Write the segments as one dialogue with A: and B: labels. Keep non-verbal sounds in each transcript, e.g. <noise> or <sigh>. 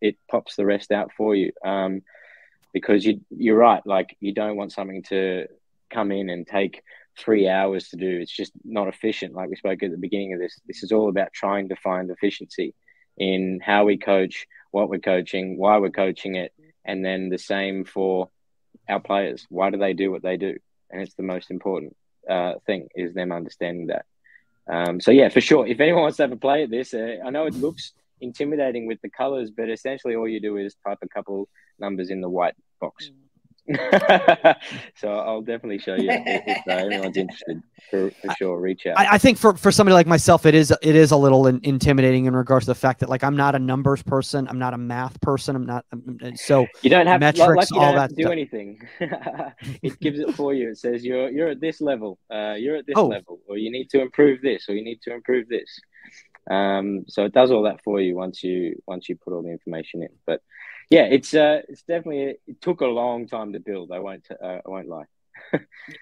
A: it pops the rest out for you. Um, because you you're right, like you don't want something to come in and take three hours to do. It's just not efficient. Like we spoke at the beginning of this, this is all about trying to find efficiency in how we coach, what we're coaching, why we're coaching it, and then the same for our players. Why do they do what they do? And it's the most important uh, thing is them understanding that. Um, so yeah, for sure. If anyone wants to have a play at this, uh, I know it looks intimidating with the colors, but essentially all you do is type a couple numbers in the white box. <laughs> so I'll definitely show you <laughs> if, if uh, anyone's interested. For, for sure, reach out.
B: I, I, think for, for somebody like myself, it is it is a little in, intimidating in regards to the fact that like I'm not a numbers person, I'm not a math person, I'm not. I'm, so
A: you don't have
B: metrics,
A: like, you
B: all
A: don't
B: that
A: have to do
B: stuff.
A: anything. <laughs> it gives it for you. It says you're you're at this level, uh, you're at this
B: Oh.
A: level, or you need to improve this, or you need to improve this. Um, so it does all that for you once you once you put all the information in. But yeah, it's uh, it's definitely it took a long time to build. I won't uh, I won't lie.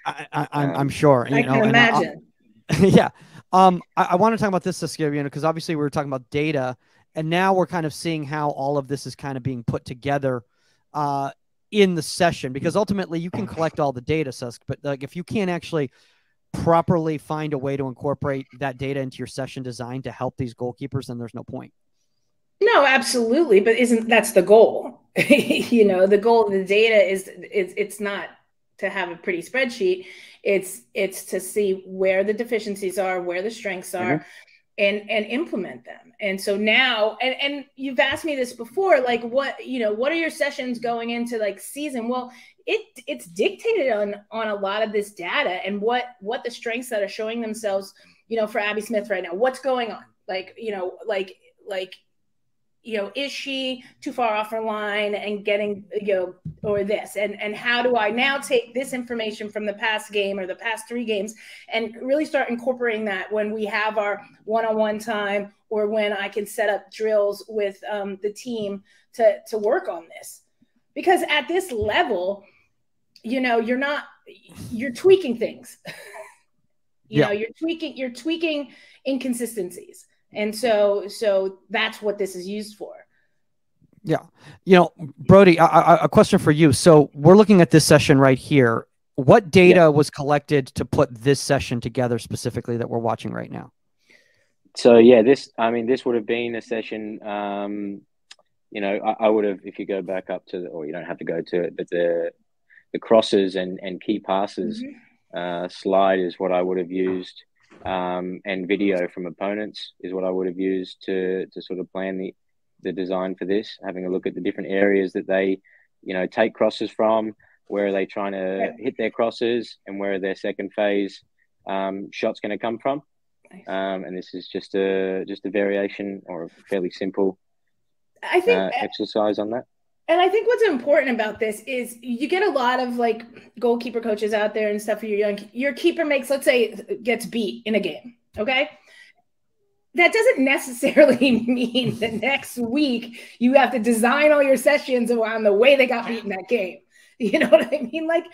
B: I, I, <laughs> I'm,
A: Um,
B: I'm sure.
C: I
B: you know,
C: can
B: and I-
C: imagine. <laughs>
B: yeah. Um, I, I want to talk about this, Saskia, you know, because obviously we were talking about data, and now we're kind of seeing how all of this is kind of being put together uh, in the session. Because ultimately, you can collect all the data, Sask, but like if you can't actually properly find a way to incorporate that data into your session design to help these goalkeepers, then there's no point.
C: No, absolutely, but isn't that's the goal? <laughs> you know, the goal of the data is it's it's not to have a pretty spreadsheet. It's it's to see where the deficiencies are, where the strengths are, mm-hmm. and and implement them. And so now, and and you've asked me this before, like what you know, what are your sessions going into like season? Well, it it's dictated on on a lot of this data and what what the strengths that are showing themselves. You know, for Abby Smith right now, what's going on? Like you know, like like you know is she too far off her line and getting you know or this and and how do i now take this information from the past game or the past three games and really start incorporating that when we have our one-on-one time or when i can set up drills with um, the team to to work on this because at this level you know you're not you're tweaking things <laughs> you
B: Yeah.
C: know you're tweaking you're tweaking inconsistencies and so so that's what this is used for
B: Yeah. You know, Brody, I, I, a question for you. So we're looking at this session right here. What data was collected to put this session together specifically that we're watching right now?
A: So yeah, this I mean this would have been a session. Um, you know, I, I would have if you go back up to the, or you don't have to go to it, but the the crosses and and key passes uh, slide is what I would have used, um, and video from opponents is what I would have used to to sort of plan the the design for this. Having a look at the different areas that they, you know, take crosses from. Where are they trying to hit their crosses, and where are their second phase um, shots going to come from?
C: Nice.
A: Um, and this is just a just a variation or a fairly simple
C: i think
A: uh, exercise on that.
C: And i think what's important about this is you get a lot of like goalkeeper coaches out there and stuff for your young your keeper makes let's say gets beat in a game okay? That doesn't <laughs> necessarily mean that next week you have to design all your sessions around the way they got beat in that game. <laughs> You know what i mean? Like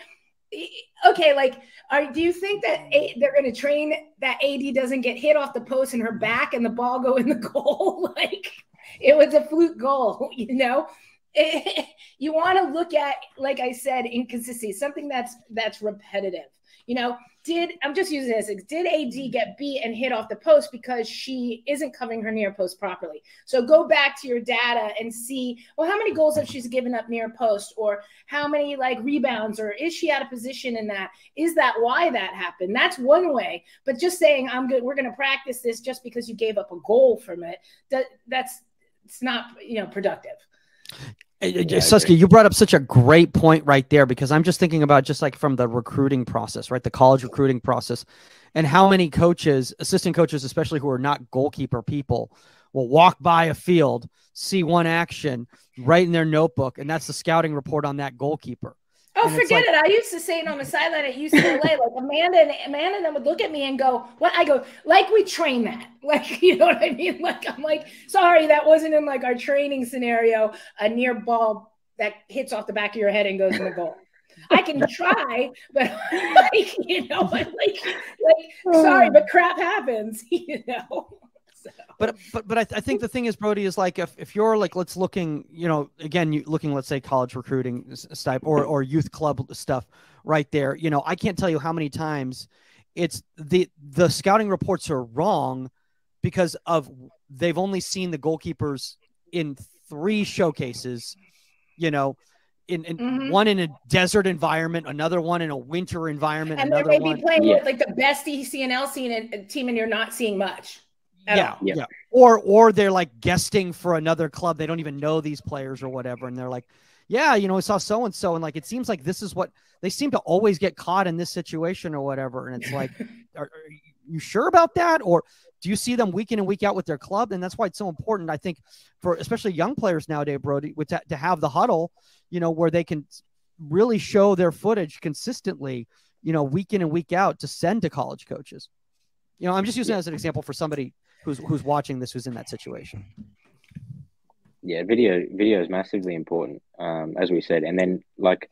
C: okay like are, do you think that a, they're going to train that ad doesn't get hit off the post in her back and the ball go in the <laughs> goal? Like it was a fluke goal you know <laughs> you want to look at like i said inconsistency something that's that's repetitive. You know did i'm just using this did ad mm-hmm. get beat and hit off the post because she isn't covering her near post properly? So go back to your data and see well how many goals have she's given up near post? Or how many like rebounds? Or is she out of position in that? Is that why that happened? That's one way. But just saying i'm good we're going to practice this just because you gave up a goal from it that that's it's not you know productive
B: Uh, you brought up such a great point right there because I'm just thinking about just like from the recruiting process, right? The college recruiting process, and how many coaches, assistant coaches, especially who are not goalkeeper people, will walk by a field, see one action, write in their notebook, and that's the scouting report on that goalkeeper.
C: Oh,
B: And
C: forget
B: like-
C: it. I used to say it on the sideline at UCLA. like Amanda and Amanda and them would look at me and go, What I go, like we train that. <laughs> Like, you know what I mean? Like I'm like, sorry, that wasn't in like our training scenario, a near ball that hits off the back of your head and goes in the goal. I can <laughs> try, but <laughs> like, you know, like, like, sorry, but crap happens, you know. So.
B: But but but I, th- I think the thing is, Brody, is like if, if you're like let's looking, you know, again, you looking, let's say college recruiting type or or youth club stuff, right there. You know, I can't tell you how many times it's the the scouting reports are wrong because of they've only seen the goalkeepers in three showcases. You know, in, in mm-hmm. one in a desert environment, another one in a winter environment,
C: and
B: they
C: may
B: be
C: one... playing yeah. with like the best ECNL scene team, and you're not seeing much.
B: Yeah, yeah, yeah, Or or they're like guesting for another club. They don't even know these players or whatever, and they're like, "Yeah, you know, I saw so and so," and like it seems like this is what they seem to always get caught in this situation or whatever. And it's like, <laughs> are, are you sure about that, or do you see them week in and week out with their club? And that's why it's so important, I think, for especially young players nowadays, Brody, with to, to have the Hudl, you know, where they can really show their footage consistently, you know, week in and week out to send to college coaches. You know, I'm just using as an example for somebody who's who's watching this who's in that situation.
A: Yeah, video video is massively important, um, as we said, and then like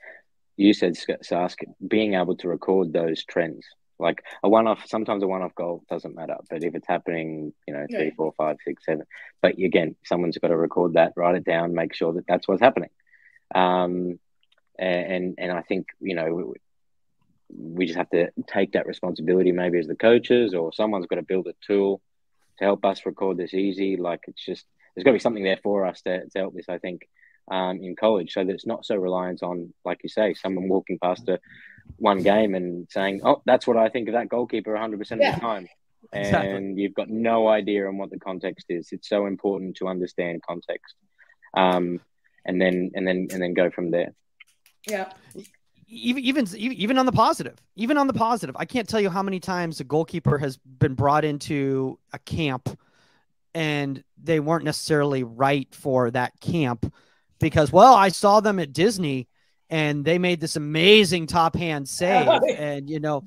A: you said, Sask, being able to record those trends like a one off, sometimes a one off goal doesn't matter, but if it's happening, you know, three, four, five, six, seven, but again, someone's got to record that, write it down, make sure that that's what's happening. Um, and and I think you know we just have to take that responsibility, maybe as the coaches or someone's got to build a tool to help us record this easy. Like it's just there's got to be something there for us to, to help this. I think um, in college, so that it's not so reliant on, like you say, someone walking past a one game and saying, "Oh, that's what I think of that goalkeeper 100 percent of the time," and exactly. you've got no idea on what the context is. It's so important to understand context, um, and then and then and then go from there.
C: Yeah.
B: Even, even even on the positive, even on the positive, I can't tell you how many times a goalkeeper has been brought into a camp, and they weren't necessarily right for that camp, because well, I saw them at Disney and they made this amazing top hand <laughs> save and you know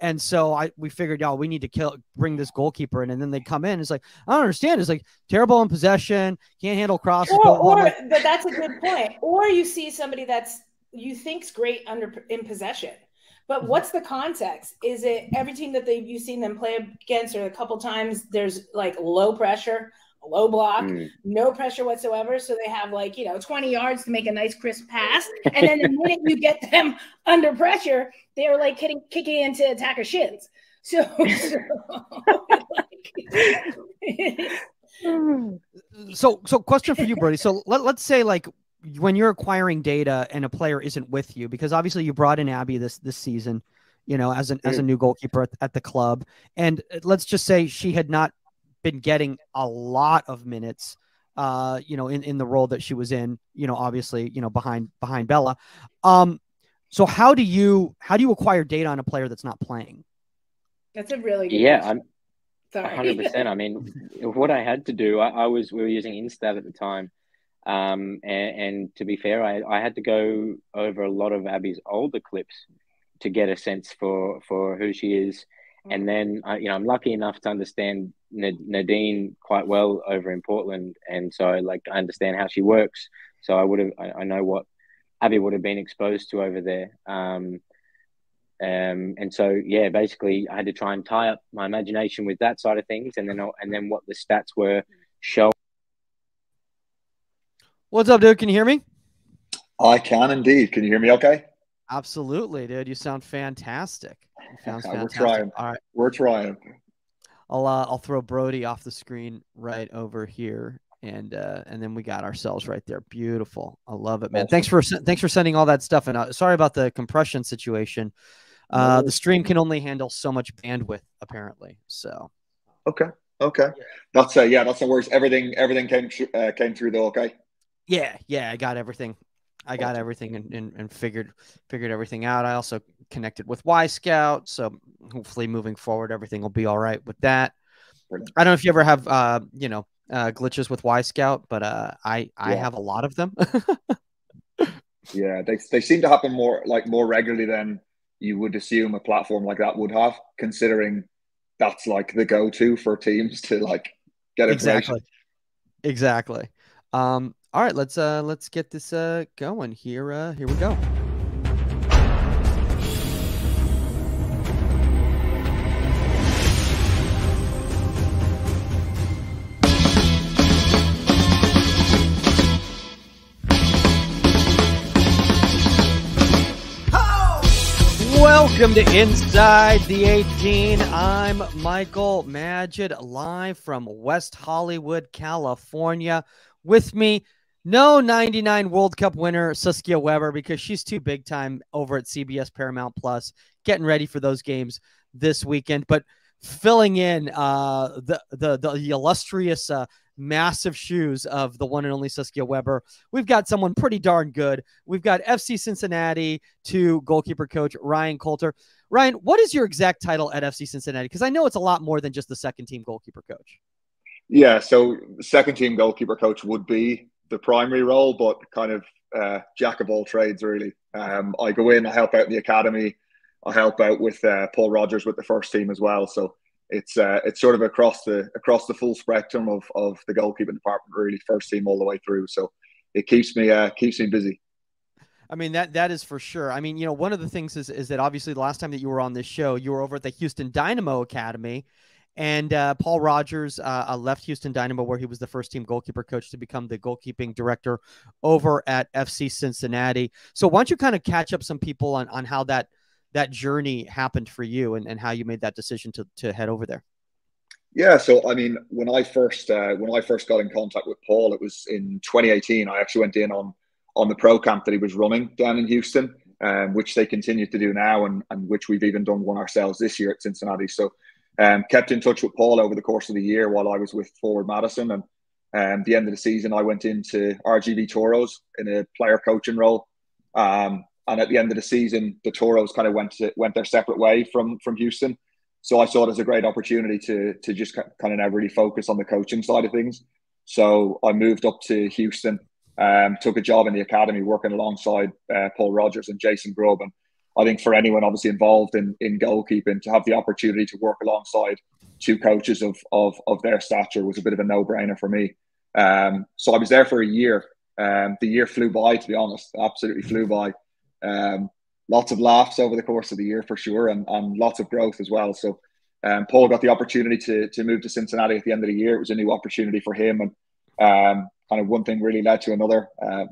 B: and so I we figured y'all, we need to kill bring this goalkeeper in. And then they come in it's like I don't understand. It's like terrible in possession can't handle crosses
C: or, or but that's a good point. Or you see somebody that's you think's great under in possession but mm-hmm. what's the context is it every team that they you've seen them play against or a couple times there's like low pressure low block, mm. no pressure whatsoever. So they have like, you know, 20 yards to make a nice crisp pass. And then the <laughs> minute you get them under pressure, they're like hitting, kicking into attacker shins. So, <laughs>
B: so, <laughs> so, so question for you, Brody. So let, let's say like when you're acquiring data and a player isn't with you, because obviously you brought in Abby this, this season, you know, as an, as a mm. new goalkeeper at, at the club. And let's just say she had not been getting a lot of minutes uh, you know, in, in the role that she was in, you know, obviously, you know, behind behind Bella. Um, so how do you how do you acquire data on a player that's not playing?
C: That's a really good
A: yeah. Question. I'm hundred percent. I mean, <laughs> what I had to do, I, I, was we were using Instat at the time, um, and, and to be fair, I, I had to go over a lot of Abby's older clips to get a sense for for who she is and then, I, you know, I'm lucky enough to understand Nadine quite well over in Portland. And so, like, I understand how she works. So I would have, I, I know what Abby would have been exposed to over there. Um, um, and so, yeah, basically, I had to try and tie up my imagination with that side of things, and then and then what the stats were show.
B: What's up, dude? Can you hear me?
D: I can indeed. Can you hear me? Okay.
B: Absolutely, dude. You sound fantastic.
D: Sounds fantastic. We're trying. All right. We're trying.
B: I'll uh, I'll throw Brody off the screen right over here, and uh, and then we got ourselves right there. Beautiful. I love it, man. Thanks for thanks for sending all that stuff. And uh, sorry about the compression situation. Uh, the stream can only handle so much bandwidth, apparently. So.
D: Okay. Okay. That's uh, yeah. That's no worries. Everything everything came uh, came through though. Okay.
B: Yeah. Yeah. I got everything. I got everything and, and, and, figured figured everything out. I also connected with Y Wyscout, so hopefully moving forward everything will be all right with that. I don't know if you ever have uh, you know uh, glitches with Y Wyscout, but uh, I I yeah. have a lot of them. <laughs>
D: yeah, they they seem to happen more like more regularly than you would assume a platform like that would have, considering that's like the go to for teams to like get
B: information. Exactly. Exactly. Um, all right, let's uh let's get this uh going here. Uh here we go. Welcome to Inside the 18. I'm Michael Magid, live from West Hollywood, California. With me, no 99 World Cup winner Saskia Webber because she's too big time over at CBS Paramount Plus, getting ready for those games this weekend. But filling in uh, the, the the illustrious uh, massive shoes of the one and only Saskia Webber. We've got someone pretty darn good. We've got FC Cincinnati to goalkeeper coach Ryan Coulter. Ryan, what is your exact title at FC Cincinnati? Because I know it's a lot more than just the second team goalkeeper coach.
D: Yeah, so second team goalkeeper coach would be the primary role, but kind of uh, jack of all trades, really. Um, I go in, I help out in the academy, I help out with uh, Paul Rogers with the first team as well. So it's uh, it's sort of across the across the full spectrum of of the goalkeeping department, really, first team all the way through. So it keeps me uh, keeps me busy.
B: I mean that that is for sure. I mean, you know, one of the things is is that obviously the last time that you were on this show, you were over at the Houston Dynamo Academy, and uh, Paul Rogers uh, left Houston Dynamo, where he was the first team goalkeeper coach, to become the goalkeeping director over at FC Cincinnati. So why don't you kind of catch up some people on on how that that journey happened for you and, and how you made that decision to, to head over there.
D: Yeah, so I mean, when I first uh, when I first got in contact with Paul, it was in 2018. I actually went in on on the pro camp that he was running down in Houston, um, which they continue to do now, and and which we've even done one ourselves this year at Cincinnati. So, um, kept in touch with Paul over the course of the year while I was with Forward Madison, and um, the end of the season, I went into RGV Toros in a player coaching role. Um, and at the end of the season, the Toros kind of went to, went their separate way from from Houston. So I saw it as a great opportunity to to just kind of now really focus on the coaching side of things. So I moved up to Houston, um, took a job in the academy working alongside uh, Paul Rogers and Jason Grubb. And I think for anyone obviously involved in in goalkeeping to have the opportunity to work alongside two coaches of of, of their stature was a bit of a no brainer for me. Um, so I was there for a year. Um, the year flew by, to be honest, absolutely flew by. Um, lots of laughs over the course of the year for sure, and, and lots of growth as well. So um, Paul got the opportunity to to move to Cincinnati at the end of the year. It was a new opportunity for him, and um, kind of one thing really led to another. Um,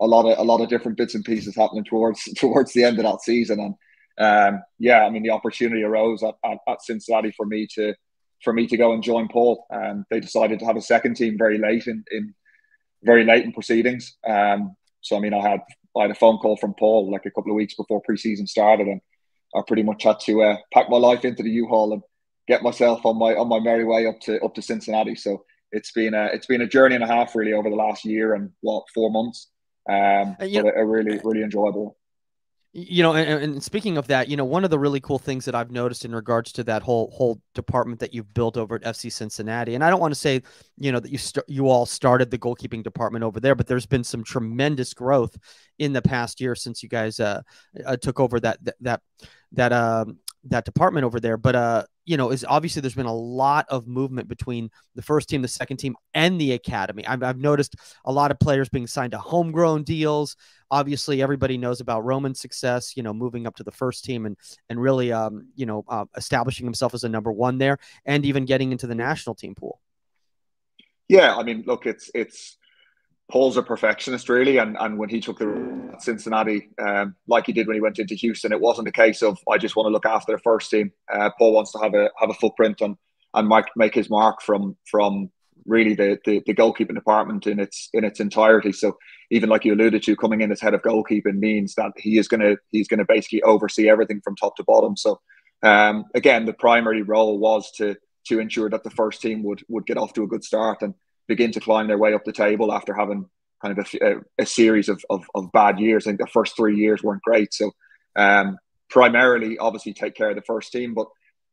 D: a lot of a lot of different bits and pieces happening towards <laughs> towards the end of that season, and um, yeah, I mean the opportunity arose at, at, at, Cincinnati for me to for me to go and join Paul. And they decided to have a second team very late in, in very late in proceedings. Um, so I mean, I had I had a phone call from Paul like a couple of weeks before preseason started, and I pretty much had to uh, pack my life into the U-Haul and get myself on my on my merry way up to up to Cincinnati. So it's been a it's been a journey and a half really over the last year and what four months. Um, uh, but a, a really really enjoyable
B: you know and, and, speaking of that you know one of the really cool things that i've noticed in regards to that whole whole department that you've built over at fc cincinnati and i don't want to say you know that you st- you all started the goalkeeping department over there but there's been some tremendous growth in the past year since you guys uh, uh took over that that that that um that department over there. But uh, you know, is obviously there's been a lot of movement between the first team, the second team, and the academy. I've, I've noticed a lot of players being signed to homegrown deals. Obviously, everybody knows about Roman's success. You know, moving up to the first team and and really, um, you know, uh, establishing himself as a number one there, and even getting into the national team pool.
D: Yeah, I mean, look, it's it's Paul's a perfectionist, really, and, and when he took the Cincinnati, um, like he did when he went into Houston, it wasn't a case of I just want to look after the first team. Uh, Paul wants to have a have a footprint and and make, make his mark from from really the, the the goalkeeping department in its in its entirety. So even like you alluded to, coming in as head of goalkeeping means that he is gonna he's gonna basically oversee everything from top to bottom. So um, again, the primary role was to to ensure that the first team would would get off to a good start and begin to climb their way up the table after having kind of a, a, series of, of, of, bad years. I think the first three years weren't great. So um, primarily, obviously, take care of the first team. But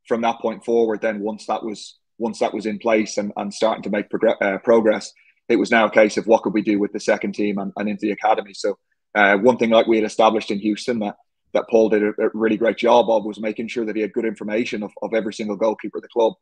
D: from that point forward, then once that was once that was in place and, and starting to make progress, uh, progress, it was now a case of what could we do with the second team and, and into the academy. So uh, one thing like we had established in Houston that that Paul did a, a, really great job of was making sure that he had good information of, of every single goalkeeper of the club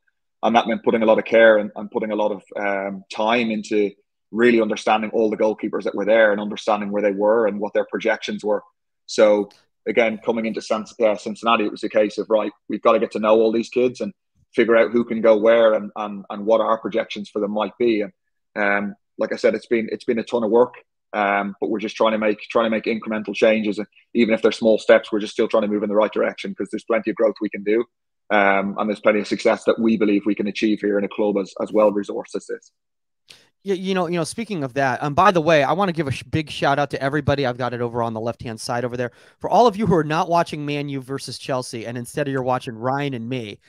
D: and that meant putting a lot of care and, and putting a lot of um, time into really understanding all the goalkeepers that were there and understanding where they were and what their projections were. So again, coming into uh, Cincinnati, it was a case of right, we've got to get to know all these kids and figure out who can go where and and, and what our projections for them might be. And um, like I said, it's been it's been a ton of work. Um, but we're just trying to make trying to make incremental changes, and even if they're small steps, we're just still trying to move in the right direction because there's plenty of growth we can do, um, and there's plenty of success that we believe we can achieve here in a club as as well resourced as this.
B: Yeah, you know, you know. Speaking of that, um, by the way, I want to give a sh- big shout out to everybody. I've got it over on the left hand side over there. For all of you who are not watching Man U versus Chelsea, and instead of you're watching Ryan and me,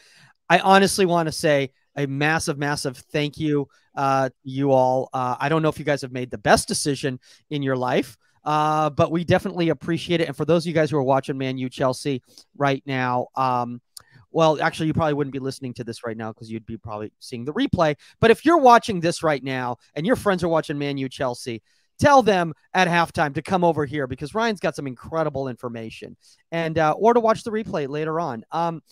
B: I honestly want to say a massive, massive thank you uh, you all. Uh, I don't know if you guys have made the best decision in your life, uh, but we definitely appreciate it. And for those of you guys who are watching Man U Chelsea right now, um, well, actually, you probably wouldn't be listening to this right now because you'd be probably seeing the replay. But if you're watching this right now and your friends are watching Man U Chelsea, tell them at halftime to come over here because Ryan's got some incredible information and uh, or to watch the replay later on. Um,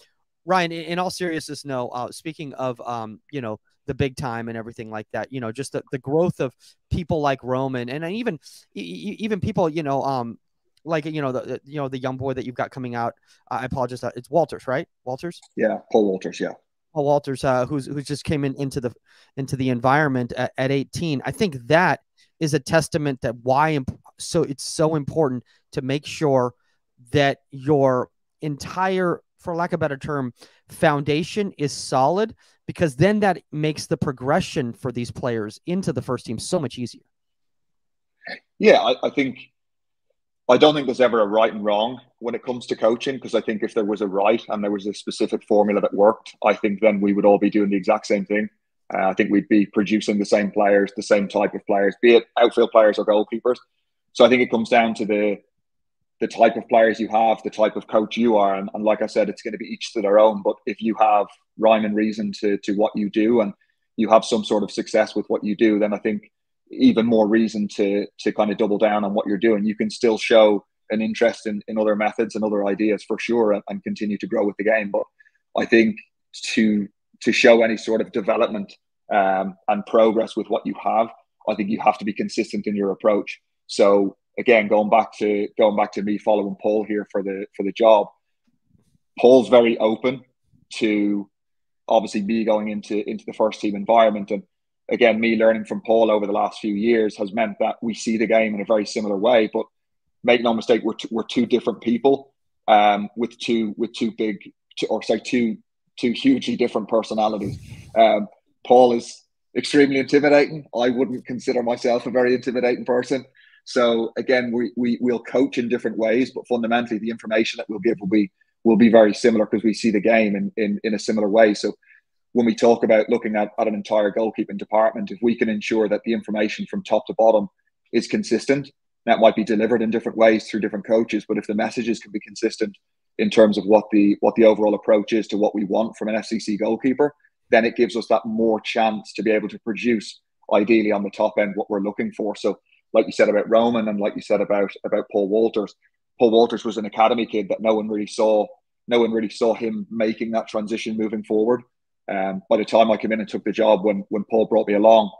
B: Ryan, in, in all seriousness, no. Uh, speaking of, um, you know, the big time and everything like that, you know, just the, the growth of people like Roman and even even people, you know, um, like you know the you know the young boy that you've got coming out. Uh, I apologize. It's Walters, right? Walters.
D: Yeah, Paul Walters. Yeah.
B: Paul Walters, uh, who's who just came in into the into the environment at, at 18. I think that is a testament that why imp- so it's so important to make sure that your entire for lack of a better term, foundation is solid because then that makes the progression for these players into the first team so much easier.
D: Yeah, I, I think I don't think there's ever a right and wrong when it comes to coaching because I think if there was a right and there was a specific formula that worked, I think then we would all be doing the exact same thing. Uh, I think we'd be producing the same players, the same type of players, be it outfield players or goalkeepers. So I think it comes down to the the type of players you have, the type of coach you are. And, and, like I said, it's going to be each to their own. But if you have rhyme and reason to, to what you do and you have some sort of success with what you do, then I think even more reason to, to kind of double down on what you're doing. You can still show an interest in, in other methods and other ideas for sure and, and continue to grow with the game. But I think to, to show any sort of development um, and progress with what you have, I think you have to be consistent in your approach. So again, going back to going back to me following Paul here for the for the job, Paul's very open to obviously me going into into the first team environment and again me learning from Paul over the last few years has meant that we see the game in a very similar way but make no mistake we're, t- we're two different people um, with two with two big or say two two hugely different personalities. Um, Paul is extremely intimidating. I wouldn't consider myself a very intimidating person. So again, we, we we'll coach in different ways, but fundamentally the information that we'll give will be will be very similar because we see the game in, in, in a similar way. So when we talk about looking at, at an entire goalkeeping department, if we can ensure that the information from top to bottom is consistent, that might be delivered in different ways through different coaches. But if the messages can be consistent in terms of what the what the overall approach is to what we want from an FCC goalkeeper, then it gives us that more chance to be able to produce ideally on the top end what we're looking for. So like you said about Roman and like you said about about Paul Walters. Paul Walters was an academy kid that no one really saw. No one really saw him making that transition moving forward. Um, by the time I came in and took the job, when when Paul brought me along,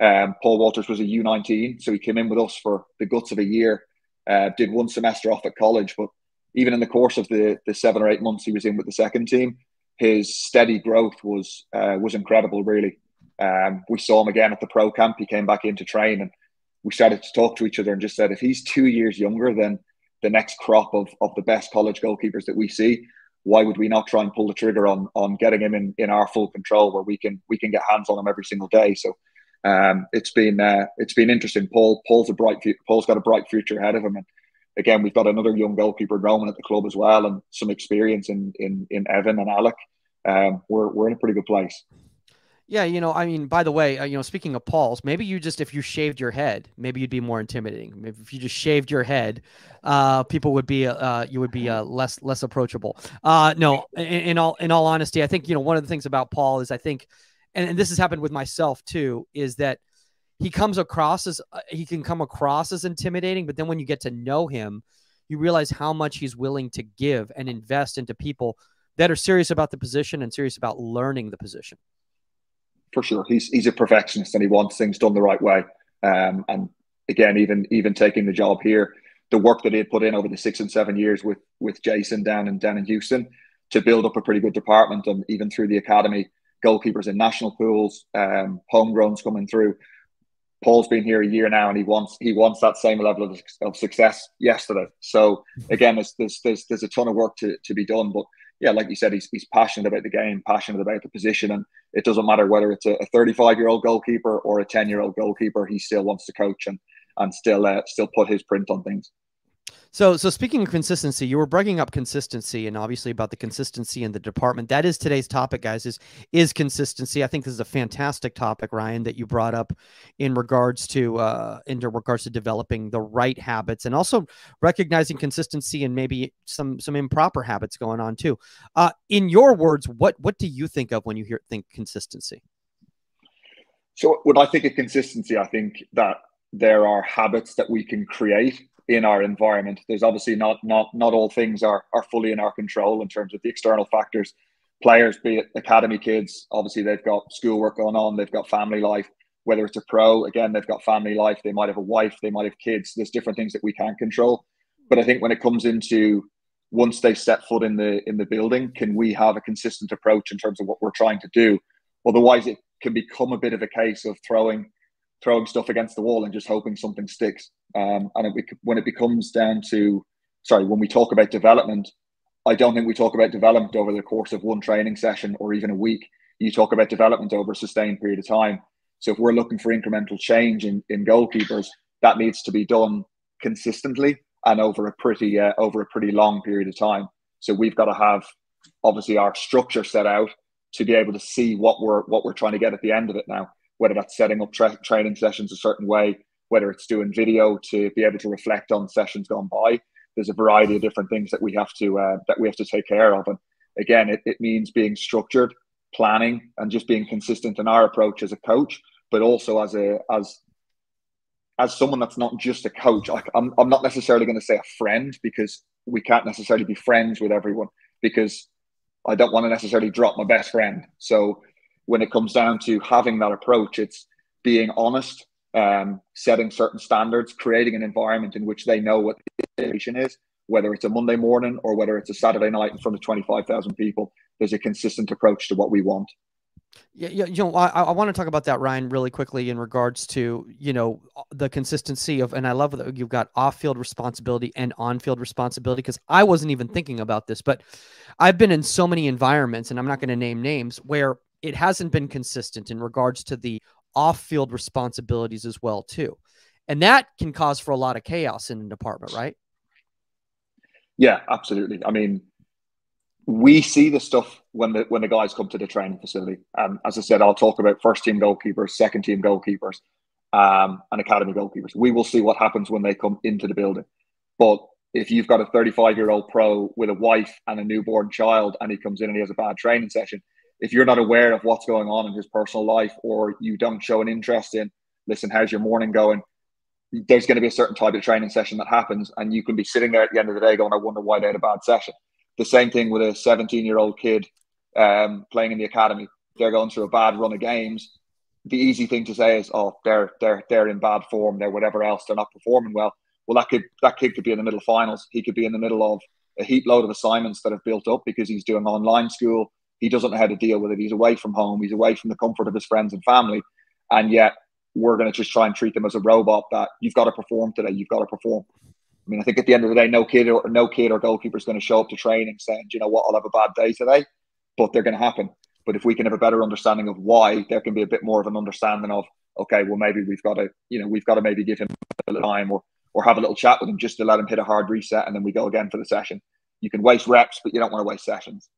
D: um, Paul Walters was a U19, so he came in with us for the guts of a year. Uh, did one semester off at college, but even in the course of the the seven or eight months he was in with the second team, his steady growth was uh, was incredible. Really, um, we saw him again at the pro camp. He came back in to train, and we started to talk to each other and just said, if he's two years younger than the next crop of, of the best college goalkeepers that we see, why would we not try and pull the trigger on on getting him in, in our full control where we can we can get hands on him every single day? So um, it's been uh, it's been interesting. Paul Paul's a bright Paul's got a bright future ahead of him, and again we've got another young goalkeeper Roman at the club as well, and some experience in in in Evan and Alec. Um, we're we're in a pretty good place.
B: Yeah, you know, I mean, by the way, uh, you know, speaking of Paul's, maybe you just if you shaved your head, maybe you'd be more intimidating. Maybe if you just shaved your head, uh, people would be uh, you would be uh, less less approachable. Uh, no, in, in, all in all honesty, I think you know one of the things about Paul is I think, and, and this has happened with myself too, is that he comes across as uh, he can come across as intimidating, but then when you get to know him, you realize how much he's willing to give and invest into people that are serious about the position and serious about learning the position
D: for sure. He's he's a perfectionist and he wants things done the right way. Um, and again, even even taking the job here, the work that he had put in over the six and seven years with with Jason down in down in Houston to build up a pretty good department, and even through the academy, goalkeepers in national pools, um, homegrowns coming through. Paul's been here a year now, and he wants he wants that same level of, of success yesterday. So again, there's, there's there's there's a ton of work to, to be done. But yeah, like you said, he's he's passionate about the game, passionate about the position, and it doesn't matter whether it's a 35 year old goalkeeper or a 10 year old goalkeeper. He still wants to coach and and still uh, still put his print on things.
B: So, so speaking of consistency, you were bringing up consistency, and obviously about the consistency in the department. That is today's topic, guys. Is is consistency? I think this is a fantastic topic, Ryan, that you brought up in regards to uh, in regards to developing the right habits, and also recognizing consistency and maybe some some improper habits going on too. Uh, in your words, what what do you think of when you hear think consistency?
D: So, when I think of consistency, I think that there are habits that we can create in our environment. There's obviously not not not all things are are fully in our control in terms of the external factors. Players, be it academy kids, obviously they've got schoolwork going on, they've got family life. Whether it's a pro, again, they've got family life. They might have a wife, they might have kids. There's different things that we can't control. But I think when it comes into once they set foot in the in the building, can we have a consistent approach in terms of what we're trying to do? Otherwise, it can become a bit of a case of throwing throwing stuff against the wall and just hoping something sticks. Um, and it, when it becomes down to, sorry, when we talk about development, I don't think we talk about development over the course of one training session or even a week. You talk about development over a sustained period of time. So if we're looking for incremental change in, in goalkeepers, that needs to be done consistently and over a pretty uh, over a pretty long period of time. So we've got to have obviously our structure set out to be able to see what we're what we're trying to get at the end of it now whether that's setting up tra- training sessions a certain way, whether it's doing video to be able to reflect on sessions gone by. There's a variety of different things that we have to uh, that we have to take care of, and again, it, it means being structured, planning, and just being consistent in our approach as a coach, but also as a as as someone that's not just a coach. Like I'm, I'm not necessarily going to say a friend because we can't necessarily be friends with everyone because I don't want to necessarily drop my best friend. So when it comes down to having that approach, it's being honest, um, setting certain standards, creating an environment in which they know what the situation is, whether it's a Monday morning or whether it's a Saturday night in front of 25,000 people. There's a consistent approach to what we want.
B: Yeah, yeah, you know, I, I want to talk about that, Ryan, really quickly in regards to you know the consistency of, and I love that you've got off-field responsibility and on-field responsibility because I wasn't even thinking about this, but I've been in so many environments, and I'm not going to name names where it hasn't been consistent in regards to the off-field responsibilities as well too. And that can cause for a lot of chaos in an department right?
D: Yeah absolutely. I mean we see the stuff when the when the guys come to the training facility. And as i said i'll talk about first team goalkeepers second team goalkeepers um, and academy goalkeepers. We will see what happens when they come into the building. But if you've got a 35 year old pro with a wife and a newborn child and he comes in and he has a bad training session if you're not aware of what's going on in his personal life or you don't show an interest in, listen, how's your morning going? There's going to be a certain type of training session that happens, and you can be sitting there at the end of the day going, I wonder why they had a bad session. The same thing with a 17 year old kid um, playing in the academy. They're going through a bad run of games. The easy thing to say is, oh, they're they're they're in bad form. They're whatever else. They're not performing well. Well, that could that kid could be in the middle of finals. He could be in the middle of a heap load of assignments that have built up because he's doing online school he doesn't know how to deal with it. He's away from home. He's away from the comfort of his friends and family. And yet we're going to just try and treat them as a robot that you've got to perform today. You've got to perform. I mean, I think at the end of the day, no kid or no kid or goalkeeper is going to show up to training saying, you know what, I'll have a bad day today, but they're going to happen. But if we can have a better understanding of why, there can be a bit more of an understanding of, okay, well, maybe we've got to, you know, we've got to maybe give him a little time or, or have a little chat with him just to let him hit a hard reset and then we go again for the session. You can waste reps, but you don't want to waste sessions.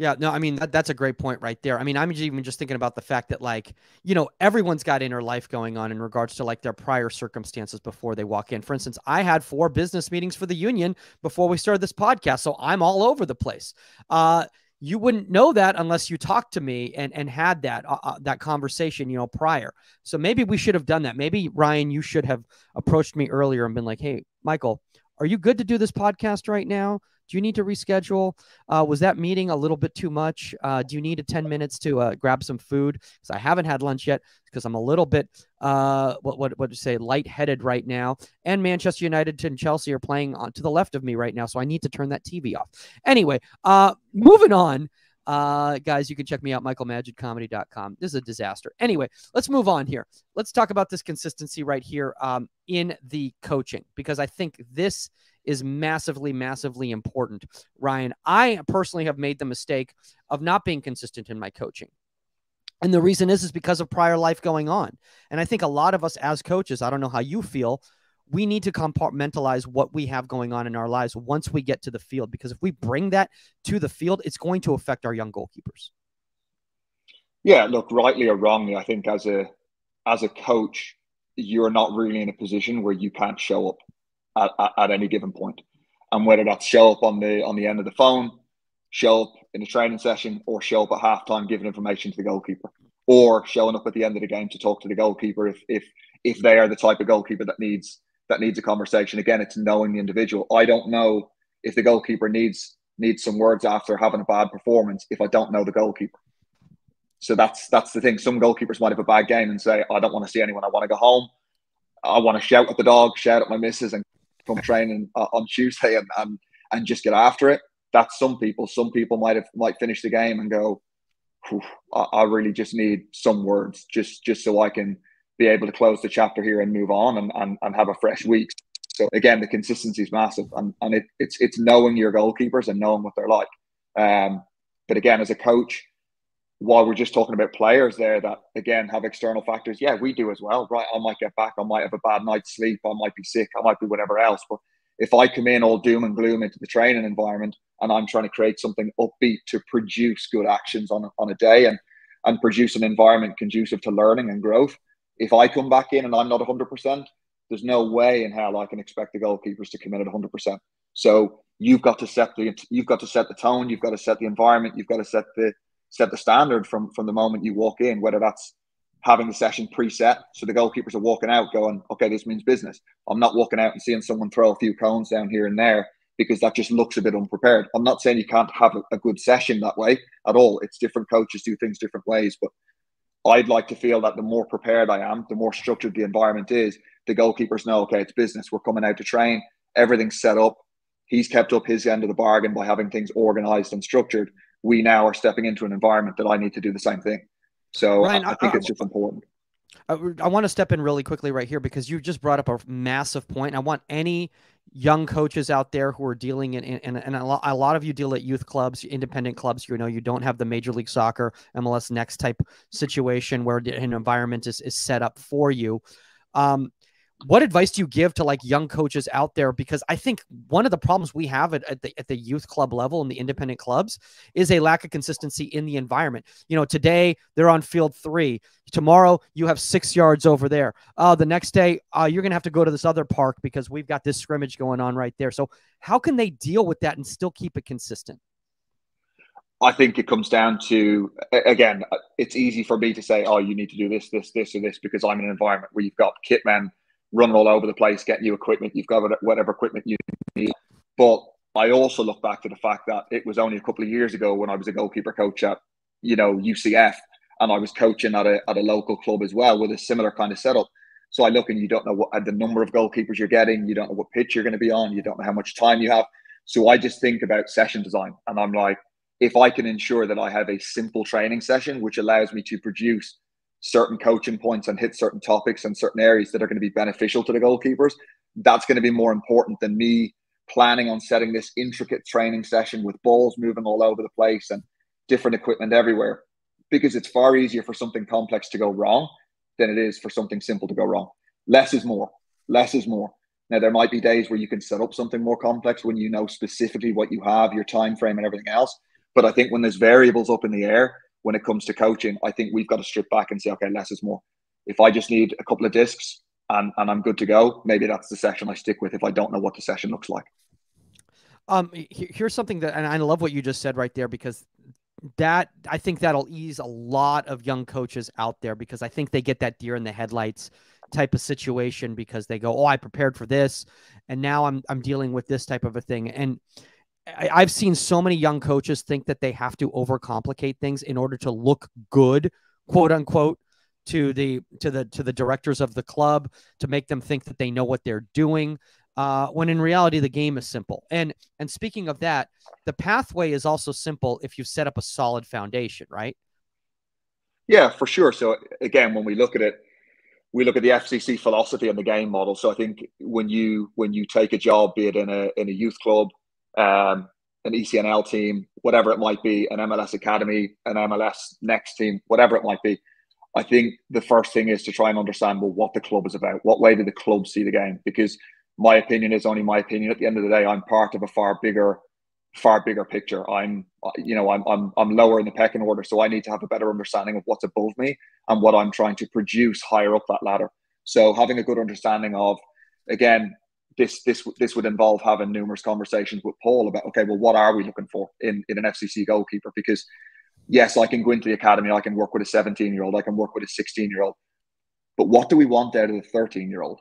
B: Yeah, no, I mean that, that's a great point right there. I mean, I'm even just thinking about the fact that like, you know, everyone's got inner life going on in regards to like their prior circumstances before they walk in. For instance, I had four business meetings for the union before we started this podcast, so I'm all over the place. Uh, you wouldn't know that unless you talked to me and and had that uh, uh that conversation, you know, prior. So maybe we should have done that. Maybe Ryan, you should have approached me earlier and been like, "Hey, Michael, are you good to do this podcast right now? Do you need to reschedule? Uh, was that meeting a little bit too much? Uh, do you need a 10 minutes to uh, grab some food? Because I haven't had lunch yet because I'm a little bit, uh, what, what, what to say, lightheaded right now. And Manchester United and Chelsea are playing on to the left of me right now. So I need to turn that TV off. Anyway, uh, moving on. Uh, guys, you can check me out, michaelmagidcomedy.com. This is a disaster. Anyway, let's move on here. Let's talk about this consistency right here um, in the coaching because I think this is massively, massively important. Ryan, I personally have made the mistake of not being consistent in my coaching. And the reason is is because of prior life going on. And I think a lot of us as coaches, I don't know how you feel, we need to compartmentalize what we have going on in our lives once we get to the field because if we bring that to the field, it's going to affect our young goalkeepers.
D: Yeah, look, rightly or wrongly, I think as a as a coach, you're not really in a position where you can't show up at, at, at any given point. And whether that's show up on the on the end of the phone, show up in a training session or show up at halftime giving information to the goalkeeper or showing up at the end of the game to talk to the goalkeeper if if if they are the type of goalkeeper that needs that needs a conversation. Again it's knowing the individual. I don't know if the goalkeeper needs needs some words after having a bad performance if i don't know the goalkeeper. So that's that's the thing. Some goalkeepers might have a bad game and say i don't want to see anyone. I want to go home. I want to shout at the dog shout at my missus and come training on tuesday and, and and just get after it that's some people. Some people might have might finish the game and go, I, I really just need some words, just just so I can be able to close the chapter here and move on and, and, and have a fresh week. So again, the consistency is massive, and, and it, it's it's knowing your goalkeepers and knowing what they're like. Um, but again, as a coach, while we're just talking about players there that again have external factors, yeah, we do as well, right? I might get back, I might have a bad night's sleep, I might be sick, I might be whatever else. But if I come in all doom and gloom into the training environment, and I'm trying to create something upbeat to produce good actions on, on a day and, and produce an environment conducive to learning and growth. If I come back in and I'm not 100%, there's no way in hell I can expect the goalkeepers to commit at 100%. So you've got to set the you've got to set the tone, you've got to set the environment, you've got to set the set the standard from from the moment you walk in, whether that's having the session preset. So the goalkeepers are walking out going, okay, this means business. I'm not walking out and seeing someone throw a few cones down here and there because that just looks a bit unprepared. I'm not saying you can't have a, a good session that way at all. It's different coaches do things different ways, but I'd like to feel that the more prepared I am, the more structured the environment is, the goalkeepers know, okay, it's business. We're coming out to train. Everything's set up. He's kept up his end of the bargain by having things organized and structured. We now are stepping into an environment that I need to do the same thing. So Ryan, I, I, think I, it's just important.
B: I, I want to step in really quickly right here because you just brought up a massive point. I want any young coaches out there who are dealing in, in, and a lot, a lot of you deal at youth clubs, independent clubs. You know, you don't have the Major League Soccer, MLS Next type situation where an environment is, is set up for you. Um, what advice do you give to like young coaches out there? Because i think one of the problems we have at, at, the at the youth club level and the independent clubs is a lack of consistency in the environment. You know today they're on field three. Tomorrow you have six yards over there. Uh, the next day uh, you're gonna have to go to this other park because we've got this scrimmage going on right there. So how can they deal with that and still keep it consistent?
D: I think it comes down to again, it's easy for me to say, "Oh, you need to do this, this, this, or this," because I'm in an environment where you've got kit men running all over the place, getting you equipment. You've got whatever equipment you need. But I also look back to the fact that it was only a couple of years ago when I was a goalkeeper coach at, you know, UCF, and I was coaching at a at a local club as well with a similar kind of setup. So I look and you don't know what the number of goalkeepers you're getting, you don't know what pitch you're going to be on, you don't know how much time you have. So I just think about session design, and I'm like, if I can ensure that I have a simple training session which allows me to produce certain coaching points and hit certain topics and certain areas that are going to be beneficial to the goalkeepers, that's going to be more important than me planning on setting this intricate training session with balls moving all over the place and different equipment everywhere. Because it's far easier for something complex to go wrong than it is for something simple to go wrong. Less is more. Less is more. Now there might be days where you can set up something more complex when you know specifically what you have, your time frame and everything else. But I think when there's variables up in the air, when it comes to coaching, I think we've got to strip back and say, okay, less is more. If I just need a couple of discs and, and I'm good to go, maybe that's the session I stick with if I don't know what the session looks like.
B: Um, here's something that, and I love what you just said right there because that I think that'll ease a lot of young coaches out there because I think they get that deer in the headlights type of situation because they go, "Oh, I prepared for this, and now I'm I'm dealing with this type of a thing." And I, have seen so many young coaches think that they have to overcomplicate things in order to look good, quote unquote, to the to the to the directors of the club to make them think that they know what they're doing. uh, when in reality the game is simple. And and speaking of that, the pathway is also simple if you've set up a solid foundation, right?
D: Yeah, for sure. So again, when we look at it, we look at the FCC philosophy and the game model. So I think when you when you take a job, be it in a in a youth club, um, an ECNL team, whatever it might be, an MLS academy, an MLS next team, whatever it might be, I think the first thing is to try and understand well what the club is about. What way do the club see the game? Because my opinion is only my opinion. At the end of the day, I'm part of a far bigger, far bigger picture. I'm, you know, I'm, I'm, I'm lower in the pecking order, so I need to have a better understanding of what's above me and what I'm trying to produce higher up that ladder. So having a good understanding of, again, this this this would involve having numerous conversations with Paul about okay, well, what are we looking for in in an FCC goalkeeper? Because yes, I can go into the academy, I can work with a 17 year old, I can work with a 16 year old, but what do we want out of the 13 year old?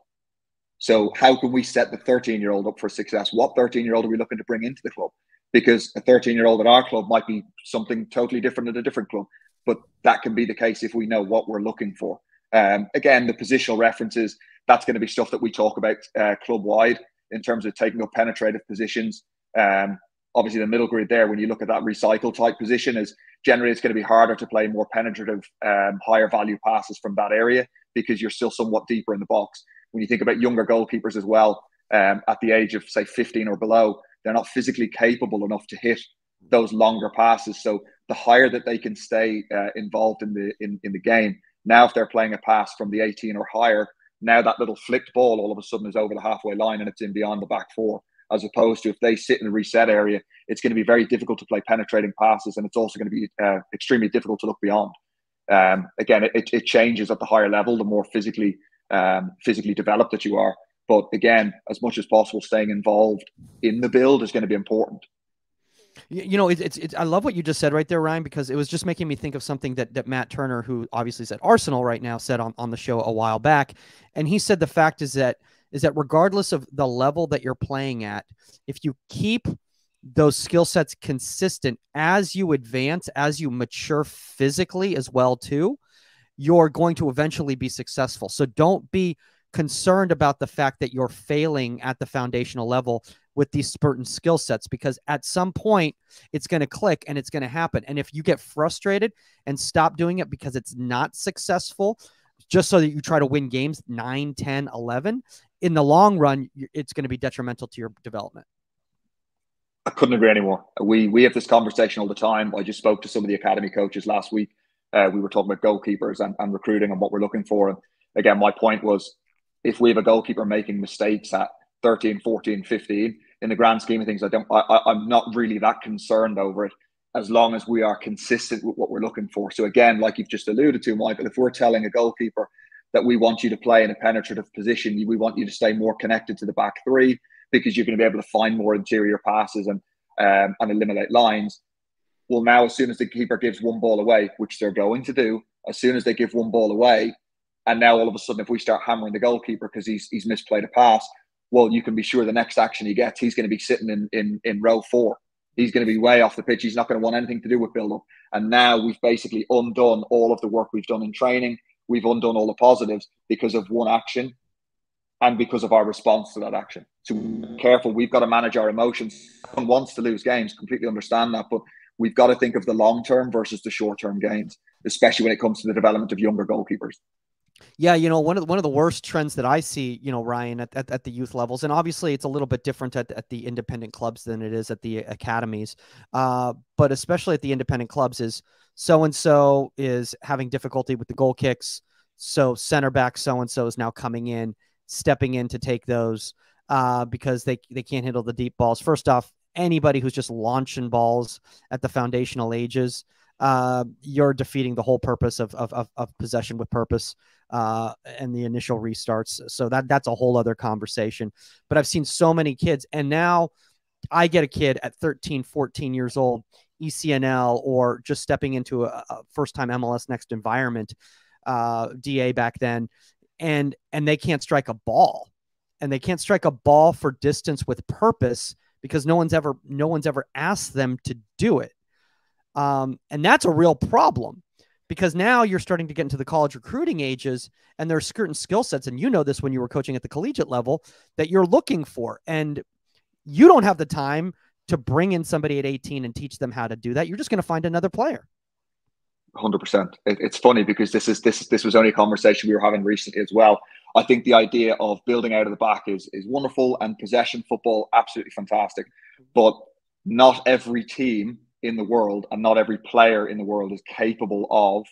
D: So how can we set the 13 year old up for success? What 13 year old are we looking to bring into the club? Because a 13 year old at our club might be something totally different at a different club, but that can be the case if we know what we're looking for. Um, again, the positional references, that's going to be stuff that we talk about uh, club wide in terms of taking up penetrative positions. Um, obviously, the middle grid there, when you look at that recycle type position, is generally it's going to be harder to play more penetrative, um, higher value passes from that area because you're still somewhat deeper in the box when you think about younger goalkeepers as well, um, at the age of say 15 or below, they're not physically capable enough to hit those longer passes. So the higher that they can stay uh, involved in the in, in the game, now if they're playing a pass from the 18 or higher, now that little flicked ball all of a sudden is over the halfway line and it's in beyond the back four. As opposed to if they sit in a reset area, it's going to be very difficult to play penetrating passes, and it's also going to be uh, extremely difficult to look beyond. Um, again, it, it changes at the higher level the more physically um, physically developed that you are. But again, as much as possible, staying involved in the build is going to be important.
B: You know, it's, it's, it's, I love what you just said right there, Ryan, because it was just making me think of something that, that Matt Turner, who obviously is at Arsenal right now, said on, on the show a while back. And he said the fact is that is that regardless of the level that you're playing at, if you keep those skill sets consistent as you advance, as you mature physically as well too, you're going to eventually be successful. So don't be concerned about the fact that you're failing at the foundational level with these certain skill sets because at some point it's going to click and it's going to happen. And if you get frustrated and stop doing it because it's not successful, just so that you try to win games 9, 10, 11, in the long run, it's going to be detrimental to your development.
D: I couldn't agree anymore. We we have this conversation all the time. I just spoke to some of the academy coaches last week uh, we were talking about goalkeepers and, and recruiting and what we're looking for. And again, my point was if we have a goalkeeper making mistakes at 13, 14, 15, in the grand scheme of things, I don't, I, I'm not really that concerned over it as long as we are consistent with what we're looking for. So again, like you've just alluded to, Michael, if we're telling a goalkeeper that we want you to play in a penetrative position, we want you to stay more connected to the back three because you're going to be able to find more interior passes and um, and eliminate lines well, now as soon as the keeper gives one ball away, which they're going to do, as soon as they give one ball away, and now all of a sudden, if we start hammering the goalkeeper because he's he's misplayed a pass, well, you can be sure the next action he gets, he's going to be sitting in in in row four. He's going to be way off the pitch. He's not going to want anything to do with build up. And now we've basically undone all of the work we've done in training. We've undone all the positives because of one action and because of our response to that action. So careful. We've got to manage our emotions. One wants to lose games, completely understand that. But we've got to think of the long term versus the short term gains, especially when it comes to the development of younger goalkeepers.
B: Yeah, you know, one of the, one of the worst trends that I see, you know, Ryan, at, at, at, the youth levels, and obviously it's a little bit different at, at the independent clubs than it is at the academies, uh, but especially at the independent clubs, is so and so is having difficulty with the goal kicks. So center back so and so is now coming in, stepping in to take those uh, because they they can't handle the deep balls. First off, anybody who's just launching balls at the foundational ages, uh, you're defeating the whole purpose of, of, of, of possession with purpose uh, and the initial restarts. So that that's a whole other conversation. But I've seen so many kids, and now I get a kid at 13, 14 years old, ECNL, or just stepping into a, a first time MLS next environment, uh, DA back then, and and they can't strike a ball, and they can't strike a ball for distance with purpose because no one's ever no one's ever asked them to do it. Um, and that's a real problem because now you're starting to get into the college recruiting ages and there's certain skill sets and you know this when you were coaching at the collegiate level that you're looking for. And you don't have the time to bring in somebody at 18 and teach them how to do that. You're just going to find another player.
D: 100% it, it's funny because this is this this was only a conversation we were having recently as well. I think the idea of building out of the back is is wonderful and possession football absolutely fantastic. But not every team in the world and not every player in the world is capable of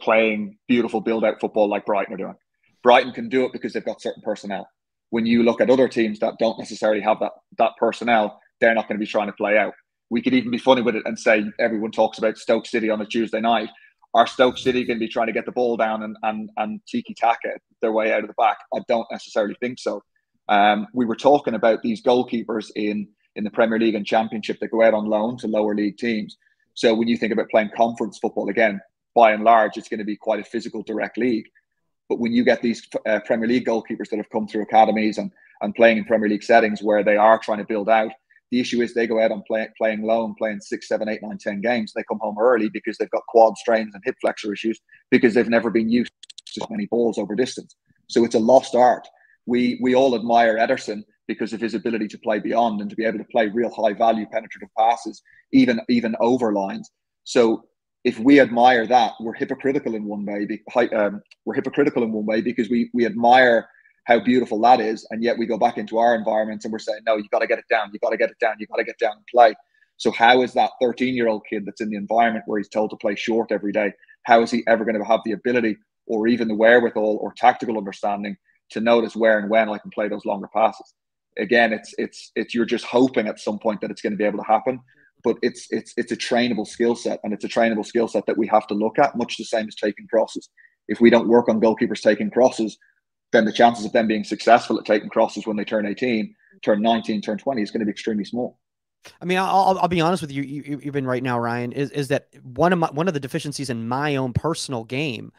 D: playing beautiful build out football like Brighton are doing. Brighton can do it because they've got certain personnel. When you look at other teams that don't necessarily have that that personnel, they're not going to be trying to play out. We could even be funny with it and say everyone talks about Stoke City on a Tuesday night. Are Stoke City going to be trying to get the ball down and and, and tiki taka their way out of the back? I don't necessarily think so. Um, we were talking about these goalkeepers in in the Premier League and Championship that go out on loan to lower league teams. So when you think about playing conference football, again, by and large, it's going to be quite a physical, direct league. But when you get these uh, Premier League goalkeepers that have come through academies and, and playing in Premier League settings where they are trying to build out, the issue is they go out and play, playing loan, playing six, seven, eight, nine, ten games. They come home early because they've got quad strains and hip flexor issues because they've never been used to so many balls over distance. So it's a lost art. We we all admire Ederson because of his ability to play beyond and to be able to play real high value penetrative passes, even even over lines. So if we admire that, we're hypocritical in one way. Um, we're hypocritical in one way because we we admire how beautiful that is, and yet we go back into our environments and we're saying, no, you got to get it down, you got to get it down, you got to get down and play. So how is that 13 year old kid that's in the environment where he's told to play short every day? How is he ever going to have the ability or even the wherewithal or tactical understanding to notice where and when I can play those longer passes? Again, it's it's it's you're just hoping at some point that it's going to be able to happen. But it's it's it's a trainable skill set, and it's a trainable skill set that we have to look at, much the same as taking crosses. If we don't work on goalkeepers taking crosses, then the chances of them being successful at taking crosses when they turn 18, turn 19, turn 20 is going to be extremely small.
B: I mean, I'll, I'll be honest with you, you, even right now, Ryan, is, is that one of my, one of the deficiencies in my own personal game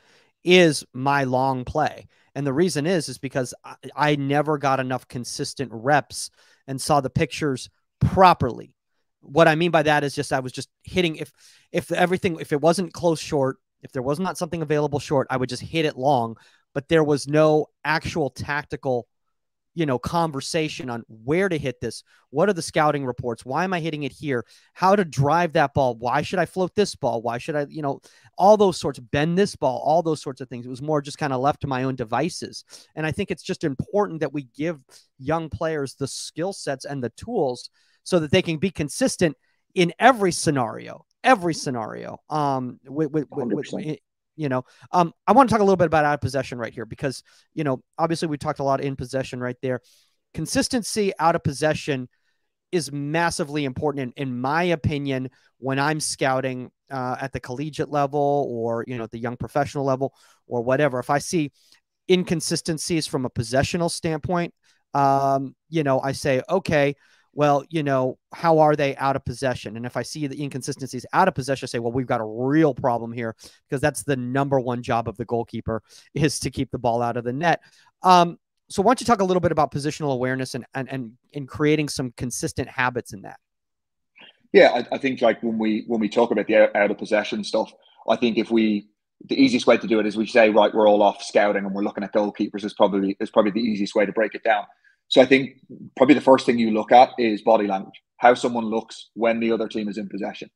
B: is my long play. And the reason is, is because I, I never got enough consistent reps and saw the pictures properly. What I mean by that is just I was just hitting if if everything if it wasn't close short, if there was not something available short, I would just hit it long, but there was no actual tactical you know conversation on where to hit this. What are the scouting reports? Why am i hitting it here? How to drive that ball? Why should i float this ball? Why should i you know all those sorts bend this ball all those sorts of things. It was more just kind of left to my own devices. And i think it's just important that we give young players the skill sets and the tools so that they can be consistent in every scenario every scenario um with, with, with, you know um i want to talk a little bit about out of possession right here because you know obviously we talked a lot in possession right there. Consistency out of possession is massively important in, in my opinion when i'm scouting uh, at the collegiate level or you know at the young professional level or whatever. If i see inconsistencies from a possessional standpoint um, you know i say okay well, you know, how are they out of possession? And if I see the inconsistencies out of possession, I say, well, we've got a real problem here because that's the number one job of the goalkeeper <laughs> is to keep the ball out of the net. Um, so why don't you talk a little bit about positional awareness and and and, and creating some consistent habits in that?
D: Yeah, I, I think like when we when we talk about the out, out of possession stuff, I think if we the easiest way to do it is we say right we're all off scouting and we're looking at goalkeepers is probably is probably the easiest way to break it down so I think probably the first thing you look at is body language, how someone looks when the other team is in possession,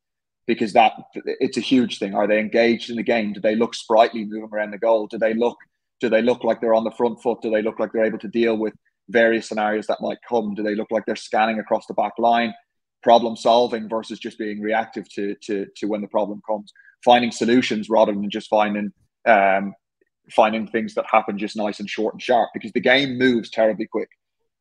D: because that it's a huge thing. Are they engaged in the game? Do they look sprightly moving around the goal? Do they look do they look like they're on the front foot? Do they look like they're able to deal with various scenarios that might come? Do they look like they're scanning across the back line, problem solving versus just being reactive to to to when the problem comes, finding solutions rather than just finding um, finding things that happen just nice and short and sharp because the game moves terribly quick.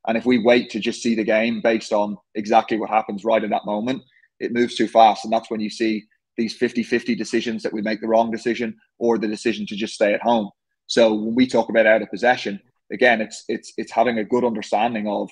D: And if we wait to just see the game based on exactly what happens right at that moment, it moves too fast. And that's when you see these 50 50 decisions that we make the wrong decision or the decision to just stay at home. So when we talk about out of possession, again, it's it's it's having a good understanding of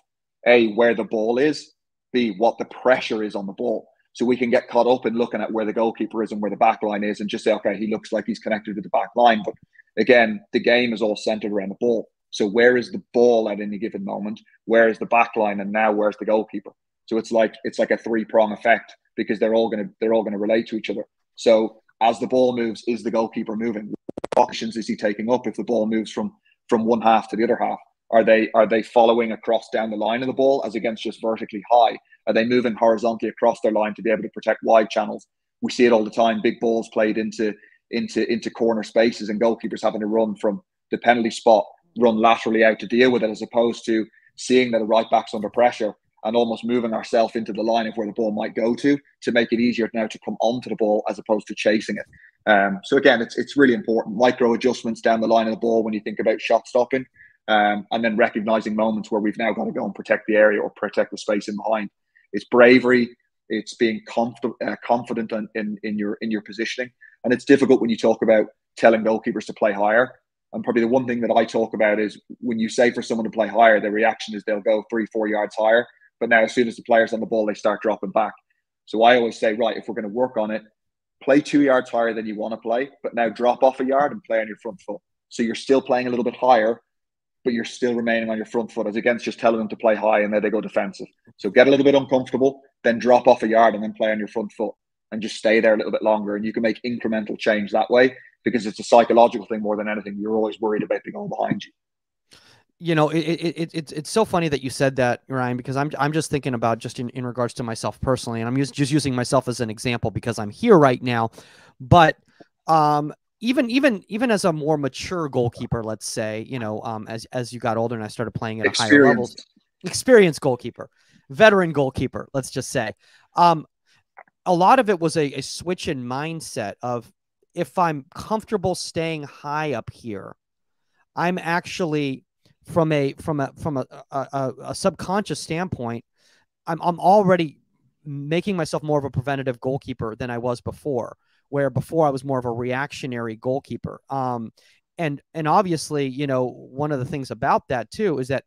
D: A, where the ball is, B, what the pressure is on the ball. So we can get caught up in looking at where the goalkeeper is and where the back line is and just say, okay, he looks like he's connected with the back line. But again, the game is all centered around the ball. So where is the ball at any given moment? Where is the back line? And now where's the goalkeeper? So it's like it's like a three prong effect because they're all gonna they're all gonna relate to each other. So as the ball moves, is the goalkeeper moving? What actions is he taking up if the ball moves from from one half to the other half? Are they are they following across down the line of the ball as against just vertically high? Are they moving horizontally across their line to be able to protect wide channels? We see it all the time. Big balls played into into into corner spaces and goalkeepers having to run from the penalty spot, run laterally out to deal with it, as opposed to seeing that a right back's under pressure and almost moving ourselves into the line of where the ball might go to to make it easier now to come onto the ball as opposed to chasing it. Um, so again, it's it's really important micro adjustments down the line of the ball when you think about shot stopping, um, and then recognizing moments where we've now got to go and protect the area or protect the space in behind. It's bravery. It's being comf- uh, confident in, in in your in your positioning, and it's difficult when you talk about telling goalkeepers to play higher. And probably the one thing that I talk about is when you say for someone to play higher, the reaction is they'll go three, four yards higher. But now, as soon as the player's on the ball, they start dropping back. So I always say, right, if we're going to work on it, play two yards higher than you want to play, but now drop off a yard and play on your front foot. So you're still playing a little bit higher, but you're still remaining on your front foot, as against just telling them to play high and then they go defensive. So get a little bit uncomfortable, then drop off a yard and then play on your front foot and just stay there a little bit longer. And you can make incremental change that way because it's a psychological thing more than anything. You're always worried about the goal behind you.
B: You know, it, it, it, it's it's so funny that you said that, Ryan, because I'm I'm just thinking about just in, in regards to myself personally, and I'm just just using myself as an example because I'm here right now. But um, even even even as a more mature goalkeeper, let's say, you know, um, as as you got older and I started playing at a higher level, experienced goalkeeper, veteran goalkeeper, let's just say, um, a lot of it was a, a switch in mindset of if I'm comfortable staying high up here, I'm actually from a from a from a, a, a subconscious standpoint, I'm I'm already making myself more of a preventative goalkeeper than I was before. Where before I was more of a reactionary goalkeeper. Um, and and obviously, you know, one of the things about that too is that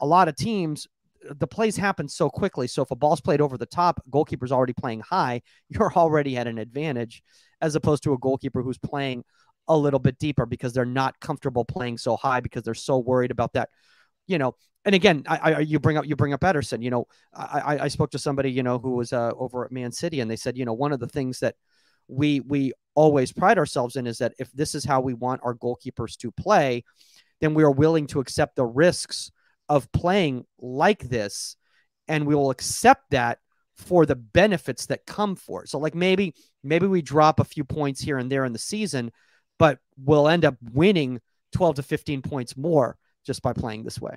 B: a lot of teams the plays happen so quickly. So if a ball's played over the top, goalkeeper's already playing high, <laughs> you're already at an advantage, as opposed to a goalkeeper who's playing a little bit deeper because they're not comfortable playing so high because they're so worried about that. You know, and again, I, I you bring up you bring up Ederson. You know, I, I spoke to somebody you know who was uh, over at Man City, and they said you know one of the things that we we always pride ourselves in is that if this is how we want our goalkeepers to play, then we are willing to accept the risks of playing like this, and we will accept that for the benefits that come for it. So like maybe maybe we drop a few points here and there in the season, but we'll end up winning 12 to 15 points more just by playing this way.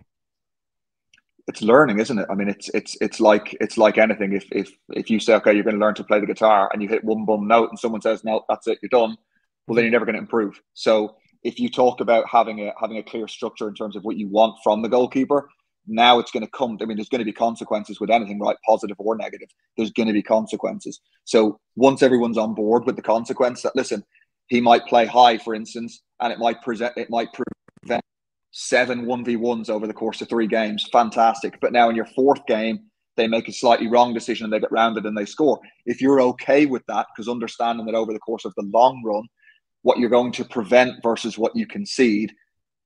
D: It's learning isn't it? I mean it's it's it's like it's like anything. If if if you say okay you're going to learn to play the guitar and you hit one bum note and someone says no that's it you're done well then you're never going to improve. So if you talk about having a having a clear structure in terms of what you want from the goalkeeper now it's going to come i mean there's going to be consequences with anything right positive or negative there's going to be consequences so once everyone's on board with the consequence that listen he might play high, for instance, and it might present it might prevent seven one v ones over the course of three games. Fantastic. But now in your fourth game, they make a slightly wrong decision and they get rounded and they score. If you're okay with that, because understanding that over the course of the long run, what you're going to prevent versus what you concede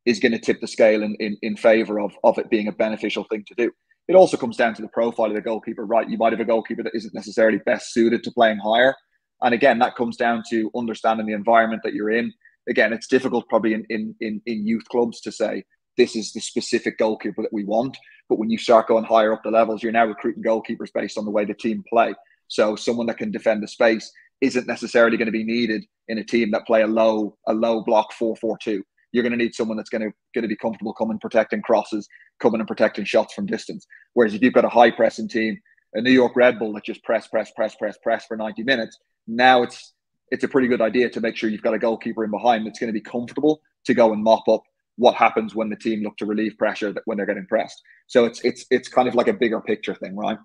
D: is going to tip the scale in, in, in favor of, of it being a beneficial thing to do. It also comes down to the profile of the goalkeeper, right? You might have a goalkeeper that isn't necessarily best suited to playing higher and again, that comes down to understanding the environment that you're in. Again, it's difficult probably in, in, in, in youth clubs to say this is the specific goalkeeper that we want. But when you start going higher up the levels, you're now recruiting goalkeepers based on the way the team play. So someone that can defend the space isn't necessarily going to be needed in a team that play a low a low block four four two. You're going to need someone that's going to going to be comfortable coming protecting crosses, coming and protecting shots from distance. Whereas if you've got a high pressing team, a New York Red Bull that just press press press press press for 90 minutes, now it's it's a pretty good idea to make sure you've got a goalkeeper in behind that's going to be comfortable to go and mop up what happens when the team look to relieve pressure that when they're getting pressed. So it's it's it's kind of like a bigger picture thing, right?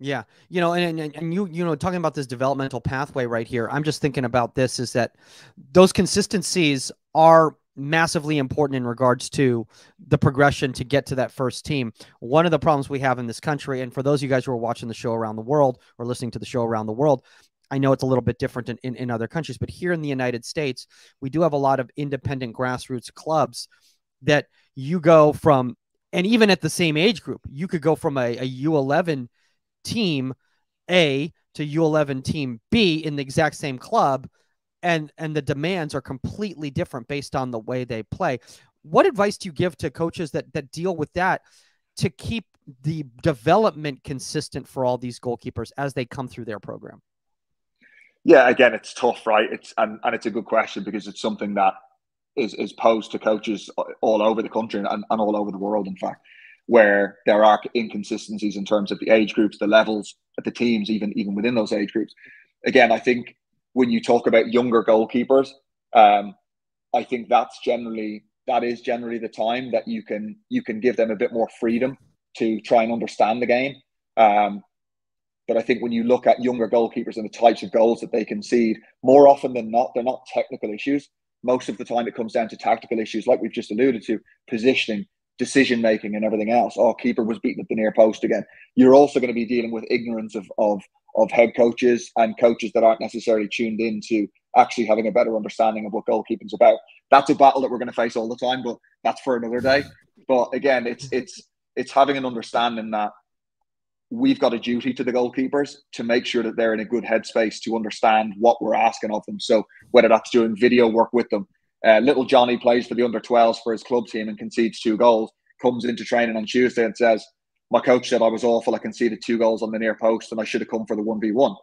B: Yeah, you know, and, and and you you know talking about this developmental pathway right here. I'm just thinking about this is that those consistencies are massively important in regards to the progression to get to that first team. One of the problems we have in this country, and for those of you guys who are watching the show around the world or listening to the show around the world, I know it's a little bit different in, in, in, other countries, but here in the United States, we do have a lot of independent grassroots clubs that you go from, and even at the same age group, you could go from a a U11 team A to U11 team B in the exact same club, and and the demands are completely different based on the way they play. What advice do you give to coaches that that deal with that to keep the development consistent for all these goalkeepers as they come through their program?
D: Yeah, again, it's tough, right? It's and, and it's a good question because it's something that is is posed to coaches all over the country and, and all over the world, in fact, where there are inconsistencies in terms of the age groups, the levels, the teams, even even within those age groups. Again, I think when you talk about younger goalkeepers, um, I think that's generally that is generally the time that you can you can give them a bit more freedom to try and understand the game. Um, but I think when you look at younger goalkeepers and the types of goals that they concede, more often than not, they're not technical issues. Most of the time, it comes down to tactical issues, like we've just alluded to, positioning, decision making, and everything else. Oh, keeper was beaten at the near post again. You're also going to be dealing with ignorance of of of head coaches and coaches that aren't necessarily tuned in to actually having a better understanding of what goalkeeping's about. That's a battle that we're going to face all the time, but that's for another day. But again, it's it's it's having an understanding that we've got a duty to the goalkeepers to make sure that they're in a good headspace to understand what we're asking of them. So whether that's doing video work with them, uh, little Johnny plays for the under 12s for his club team and concedes two goals, comes into training on Tuesday and says, my coach said I was awful. I conceded two goals on the near post and I should have come for the 1v1.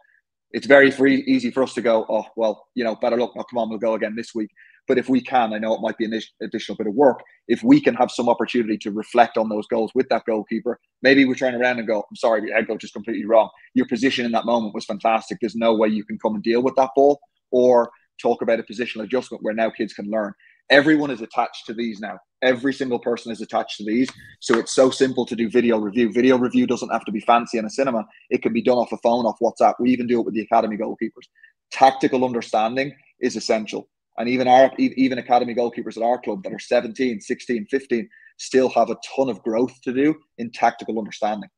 D: It's very free, easy for us to go, oh, well, you know, better luck. Now, come on, we'll go again this week. But if we can, I know it might be an additional bit of work. If we can have some opportunity to reflect on those goals with that goalkeeper, maybe we turn around and go, I'm sorry, your head coach is completely wrong. Your position in that moment was fantastic. There's no way you can come and deal with that ball or talk about a positional adjustment where now kids can learn. Everyone is attached to these now. Every single person is attached to these. So it's so simple to do video review. Video review doesn't have to be fancy in a cinema. It can be done off a phone, off WhatsApp. We even do it with the academy goalkeepers. Tactical understanding is essential. And even our even academy goalkeepers at our club that are 17, 16, 15 still have a ton of growth to do in tactical understanding.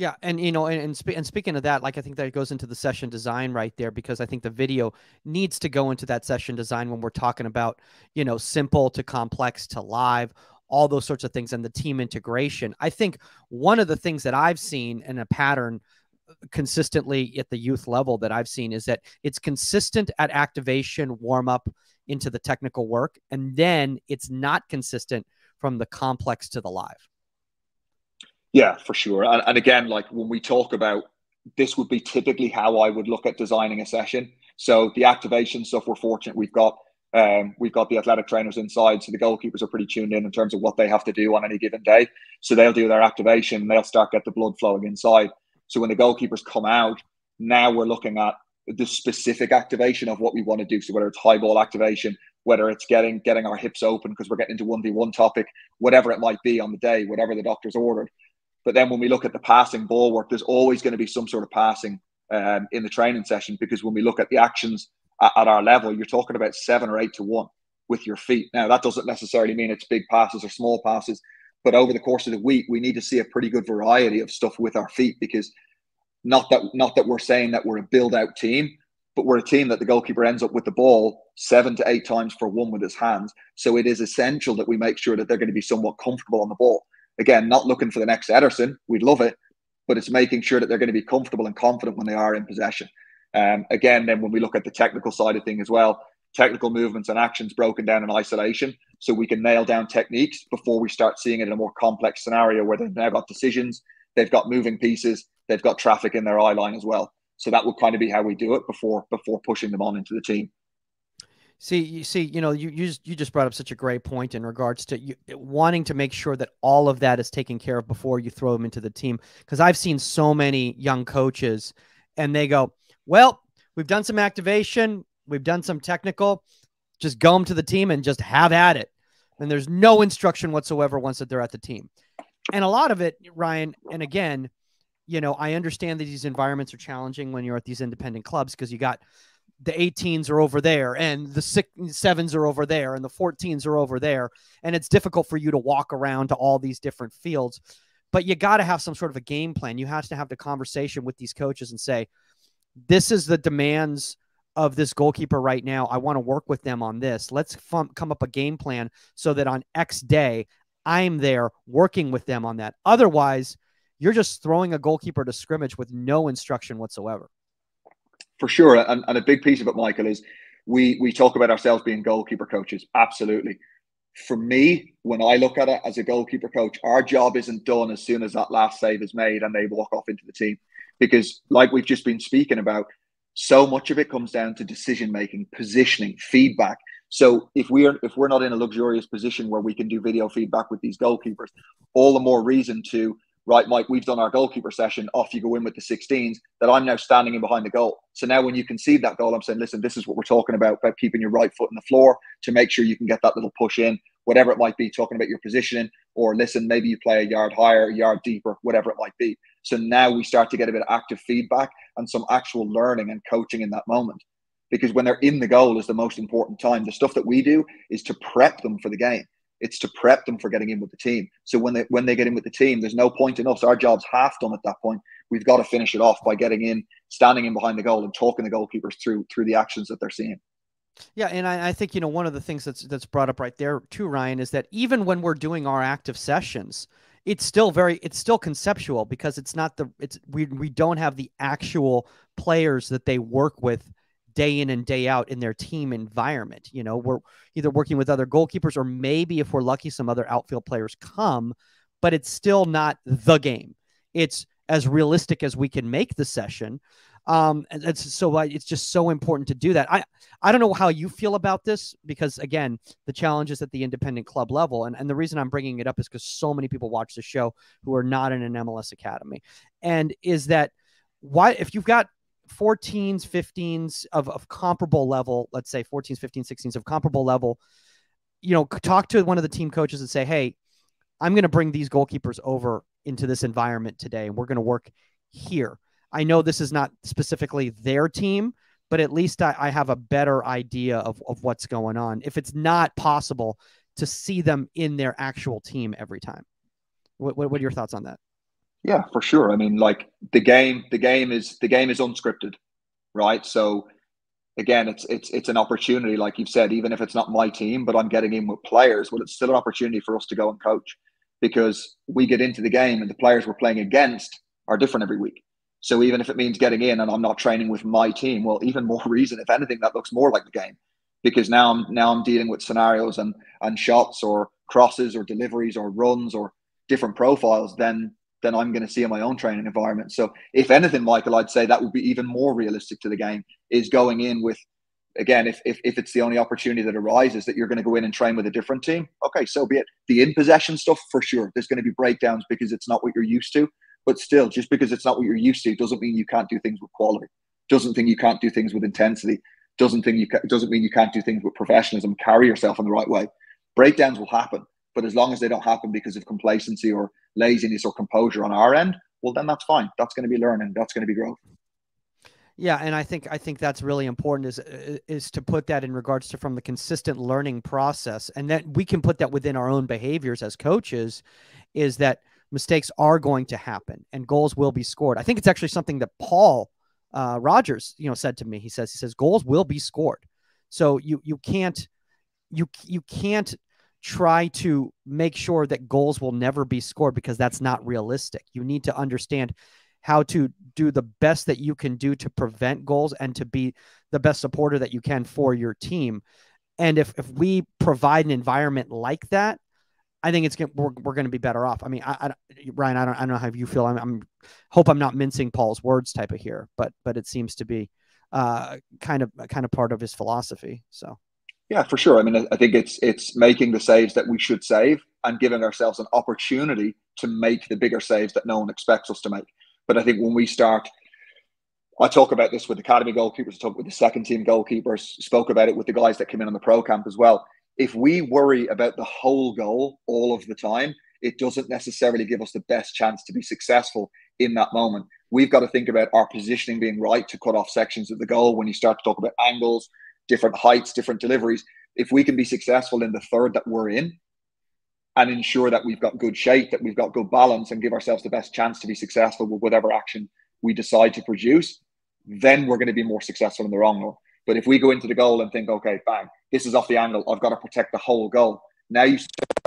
B: Yeah, and you know, and and, spe- and, speaking of that, like I think that goes into the session design right there because I think the video needs to go into that session design when we're talking about you know simple to complex to live, all those sorts of things, and the team integration. I think one of the things that I've seen in a pattern uh, consistently at the youth level that I've seen is that it's consistent at activation, warm up into the technical work, and then it's not consistent from the complex to the live.
D: Yeah, for sure. And, and again, like when we talk about this, would be typically how I would look at designing a session. So the activation stuff, we're fortunate we've got um, we've got the athletic trainers inside, so the goalkeepers are pretty tuned in in terms of what they have to do on any given day. So they'll do their activation, they'll start get the blood flowing inside. So when the goalkeepers come out, now we're looking at the specific activation of what we want to do. So whether it's high ball activation, whether it's getting getting our hips open because we're getting into one v one topic, whatever it might be on the day, whatever the doctor's ordered. But then when we look at the passing ball work, there's always going to be some sort of passing um, in the training session because when we look at the actions at, at our level, you're talking about seven or eight to one with your feet. Now that doesn't necessarily mean it's big passes or small passes. But over the course of the week, we need to see a pretty good variety of stuff with our feet because not that not that we're saying that we're a build out team, but we're a team that the goalkeeper ends up with the ball seven to eight times for one with his hands. So it is essential that we make sure that they're going to be somewhat comfortable on the ball. Again, not looking for the next Ederson. We'd love it, but it's making sure that they're going to be comfortable and confident when they are in possession. Um, again, then when we look at the technical side of thing as well, technical movements and actions broken down in isolation so we can nail down techniques before we start seeing it in a more complex scenario where they've now got decisions, they've got moving pieces, they've got traffic in their eye line as well. So that would kind of be how we do it before before pushing them on into the team.
B: See, you see, you know, you you just, you just brought up such a great point in regards to you, wanting to make sure that all of that is taken care of before you throw them into the team. Because I've seen so many young coaches, and they go, "Well, we've done some activation, We've done some technical. Just go them to the team and just have at it. And there's no instruction whatsoever once that they're at the team. And a lot of it, Ryan, and again, you know, I understand that these environments are challenging when you're at these independent clubs because you got the 18s are over there and the six, sevens are over there and the 14s are over there. And it's difficult for you to walk around to all these different fields. But you got to have some sort of a game plan. You have to have the conversation with these coaches and say, this is the demands of this goalkeeper right now. I want to work with them on this. Let's come up a game plan so that on X day, I'm there working with them on that. Otherwise, you're just throwing a goalkeeper to scrimmage with no instruction whatsoever.
D: For sure. And, and a big piece of it, Michael, is we we talk about ourselves being goalkeeper coaches. Absolutely. For me, when I look at it as a goalkeeper coach, our job isn't done as soon as that last save is made and they walk off into the team. Because, like we've just been speaking about, so much of it comes down to decision making, positioning, feedback. So if we're if we're not in a luxurious position where we can do video feedback with these goalkeepers, all the more reason to right, Mike, we've done our goalkeeper session. Off you go in with the 16s. That I'm now standing in behind the goal. So now when you concede that goal, I'm saying, listen, this is what we're talking about about keeping your right foot in the floor to make sure you can get that little push in, whatever it might be. Talking about your positioning, or listen, maybe you play a yard higher, a yard deeper, whatever it might be. So now we start to get a bit of active feedback and some actual learning and coaching in that moment. Because when they're in the goal is the most important time. The stuff that we do is to prep them for the game. It's to prep them for getting in with the team. So when they when they get in with the team, there's no point in us. Our job's half done at that point. We've got to finish it off by getting in, standing in behind the goal, and talking the goalkeepers through through the actions that they're seeing.
B: Yeah, and I, I, think you know one of the things that's that's brought up right there too, Ryan, is that even when we're doing our active sessions, it's still very it's still conceptual because it's not the it's we we don't have the actual players that they work with day in and day out in their team environment. You know, we're either working with other goalkeepers or maybe if we're lucky, some other outfield players come, but it's still not the game. It's as realistic as we can make the session. Um, and so it's just so important to do that. I I don't know how you feel about this because again, the challenge is at the independent club level, and and the reason I'm bringing it up is because so many people watch the show who are not in an MLS academy, and is that why if you've got 14s, 15s of, of comparable level, let's say 14s, 15s, 16s of comparable level, you know, talk to one of the team coaches and say, hey, I'm going to bring these goalkeepers over into this environment today, and we're going to work here. I know this is not specifically their team, but at least I, I have a better idea of, of what's going on. If it's not possible to see them in their actual team every time, what, what, what are your thoughts on that?
D: Yeah, for sure. I mean, like the game, the game is the game is unscripted, right? So again, it's it's it's an opportunity, like you've said, even if it's not my team, but I'm getting in with players, well, it's still an opportunity for us to go and coach because we get into the game and the players we're playing against are different every week. So even if it means getting in and I'm not training with my team, well, even more <laughs> reason, if anything, that looks more like the game because now I'm now I'm dealing with scenarios and and shots or crosses or deliveries or runs or different profiles than than I'm going to see in my own training environment. So, if anything, Michael, I'd say that would be even more realistic to the game is going in with, again, if, if, if it's the only opportunity that arises that you're going to go in and train with a different team, okay, so be it. The in possession stuff, for sure, there's going to be breakdowns because it's not what you're used to. But still, just because it's not what you're used to doesn't mean you can't do things with quality, doesn't mean you can't do things with intensity, doesn't, think you ca- doesn't mean you can't do things with professionalism, carry yourself in the right way. Breakdowns will happen. But as long as they don't happen because of complacency or laziness or composure on our end, well, then that's fine. That's going to be learning. That's going to be growth.
B: Yeah, and I think I think that's really important is is to put that in regards to from the consistent learning process, and that we can put that within our own behaviors as coaches, is that mistakes are going to happen and goals will be scored. I think it's actually something that Paul uh, Rogers, you know, said to me. He says he says goals will be scored, so you you can't you you can't try to make sure that goals will never be scored because that's not realistic. You need to understand how to do the best that you can do to prevent goals and to be the best supporter that you can for your team. And if, if we provide an environment like that, I think it's gonna, we're, we're going to be better off. I mean, I, I, Ryan, I don't, I don't know how you feel. I'm, I'm hope I'm not mincing Paul's words type of here, but, but it seems to be uh, kind of, kind of part of his philosophy. So.
D: Yeah, for sure. I mean, I think it's it's making the saves that we should save and giving ourselves an opportunity to make the bigger saves that no one expects us to make. But I think when we start, I talk about this with academy goalkeepers, I talk with the second team goalkeepers, spoke about it with the guys that came in on the pro camp as well. If we worry about the whole goal all of the time, it doesn't necessarily give us the best chance to be successful in that moment. We've got to think about our positioning being right to cut off sections of the goal when you start to talk about angles, different heights, different deliveries. If we can be successful in the third that we're in and ensure that we've got good shape, that we've got good balance, and give ourselves the best chance to be successful with whatever action we decide to produce, then we're going to be more successful in the wrong one. But if we go into the goal and think, okay, bang, this is off the angle, I've got to protect the whole goal. Now you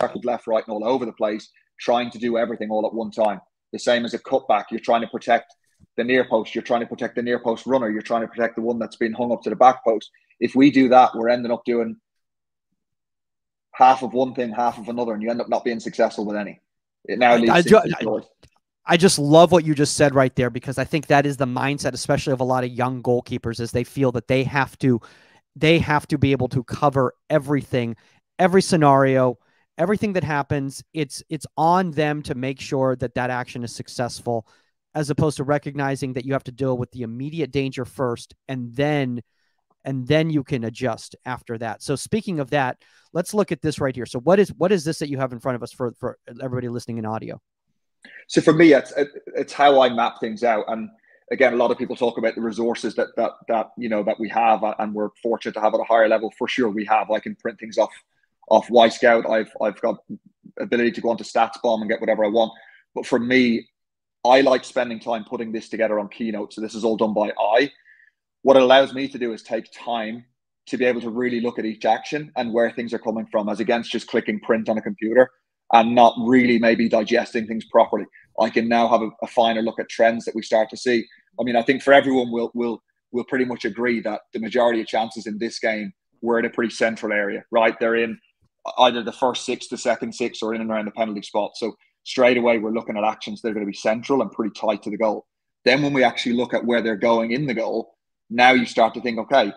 D: with left, right, and all over the place, trying to do everything all at one time. The same as a cutback, you're trying to protect the near post, you're trying to protect the near post runner, you're trying to protect the one that's been hung up to the back post. If we do that, we're ending up doing half of one thing, half of another, and you end up not being successful with any. It now leads
B: I,
D: to
B: I, I just love what you just said right there because I think that is the mindset, especially of a lot of young goalkeepers, is they feel that they have to, they have to be able to cover everything, every scenario, everything that happens. It's it's on them to make sure that that action is successful, as opposed to recognizing that you have to deal with the immediate danger first, and then, and then you can adjust after that. So speaking of that, let's look at this right here. So what is what is this that you have in front of us for for everybody listening in audio?
D: So for me, it's it's how I map things out. And again, a lot of people talk about the resources that that that you know that we have, uh, and we're fortunate to have at a higher level. For sure, we have. I can print things off off Y Wyscout. I've I've got ability to go onto StatsBomb and get whatever I want. But for me, I like spending time putting this together on Keynote. So this is all done by eye. What it allows me to do is take time to be able to really look at each action and where things are coming from, as against just clicking print on a computer and not really maybe digesting things properly. I can now have a, a finer look at trends that we start to see. I mean, I think for everyone, we'll we'll we'll pretty much agree that the majority of chances in this game were in a pretty central area, right? They're in either the first six, the second six, or in and around the penalty spot. So straight away, we're looking at actions that are going to be central and pretty tight to the goal. Then when we actually look at where they're going in the goal, now you start to think, okay,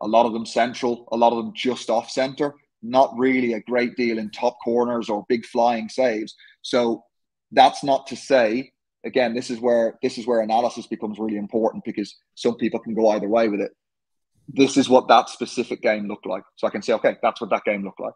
D: a lot of them central, a lot of them just off center, not really a great deal in top corners or big flying saves. So that's not to say, again, this is where this is where analysis becomes really important because some people can go either way with it. This is what that specific game looked like. So I can say, okay, that's what that game looked like.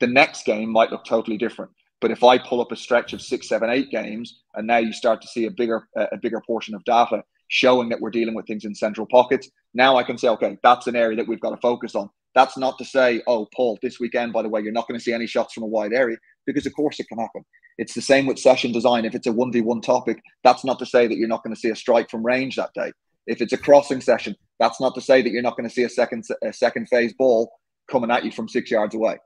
D: The next game might look totally different. But if I pull up a stretch of six, seven, eight games, and now you start to see a bigger a bigger portion of data showing that we're dealing with things in central pockets, now I can say, okay, that's an area that we've got to focus on. That's not to say, oh, Paul, this weekend, by the way, you're not going to see any shots from a wide area, because of course it can happen. It's the same with session design. If it's a 1v1 topic, that's not to say that you're not going to see a strike from range that day. If it's a crossing session, that's not to say that you're not going to see a second a second phase ball coming at you from six yards away.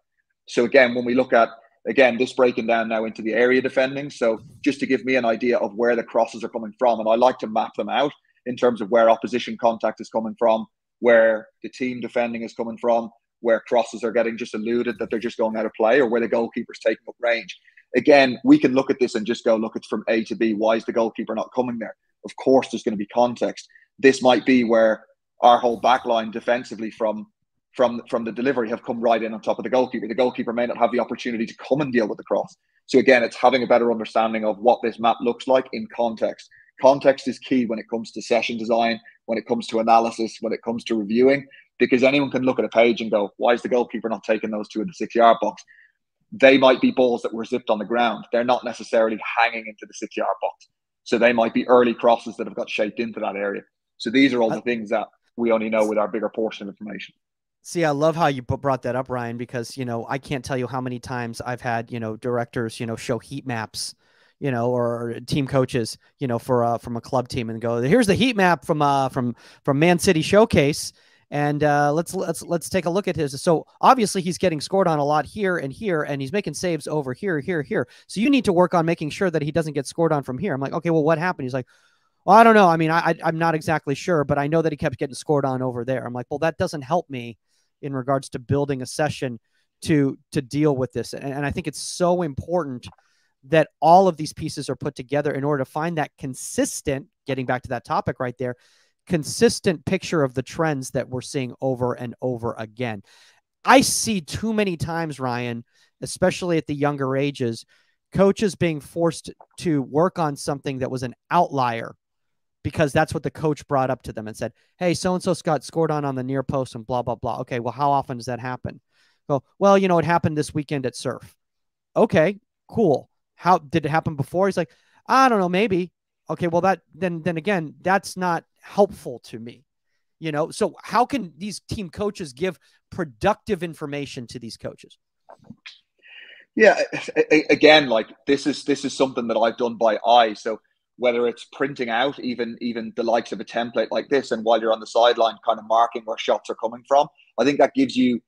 D: So again, when we look at again this breaking down now into the area defending, so just to give me an idea of where the crosses are coming from, and I like to map them out in terms of where opposition contact is coming from, where the team defending is coming from, where crosses are getting just eluded that they're just going out of play, or where the goalkeeper's taking up range. Again, we can look at this and just go, look, it's from A to B. Why is the goalkeeper not coming there? Of course, there's going to be context. This might be where our whole back line defensively from from from the delivery have come right in on top of the goalkeeper. The goalkeeper may not have the opportunity to come and deal with the cross. So again, it's having a better understanding of what this map looks like in context. Context is key when it comes to session design, when it comes to analysis, when it comes to reviewing, because anyone can look at a page and go, why is the goalkeeper not taking those two in the six yard box? They might be balls that were zipped on the ground. They're not necessarily hanging into the six yard box. So they might be early crosses that have got shaped into that area. So these are all the things that we only know with our bigger portion of information.
B: See, I love how you brought that up, Ryan, because you know I can't tell you how many times I've had you know directors you know show heat maps you know, or team coaches, you know, for uh, from a club team and go, here's the heat map from uh, from from Man City Showcase, and uh, let's let's let's take a look at his. So obviously he's getting scored on a lot here and here, and he's making saves over here, here, here. So you need to work on making sure that he doesn't get scored on from here. I'm like, okay, well, what happened? He's like, well, I don't know. I mean, I, I am not exactly sure, but I know that he kept getting scored on over there. I'm like, well, that doesn't help me in regards to building a session to to deal with this, and, and I think it's so important that all of these pieces are put together in order to find that consistent, getting back to that topic right there, consistent picture of the trends that we're seeing over and over again. I see too many times, Ryan, especially at the younger ages, coaches being forced to work on something that was an outlier because that's what the coach brought up to them and said, Hey, so and so got scored on on the near post and blah, blah, blah. Okay, well, how often does that happen? Go, well, you know, it happened this weekend at Surf. Okay, cool. How did it happen before? He's like, I don't know, maybe. Okay, well that then then again, that's not helpful to me. You know, so how can these team coaches give productive information to these coaches?
D: Yeah, again, like this is this is something that I've done by eye. So whether it's printing out even even the likes of a template like this, and while you're on the sideline, kind of marking where shots are coming from, I think that gives you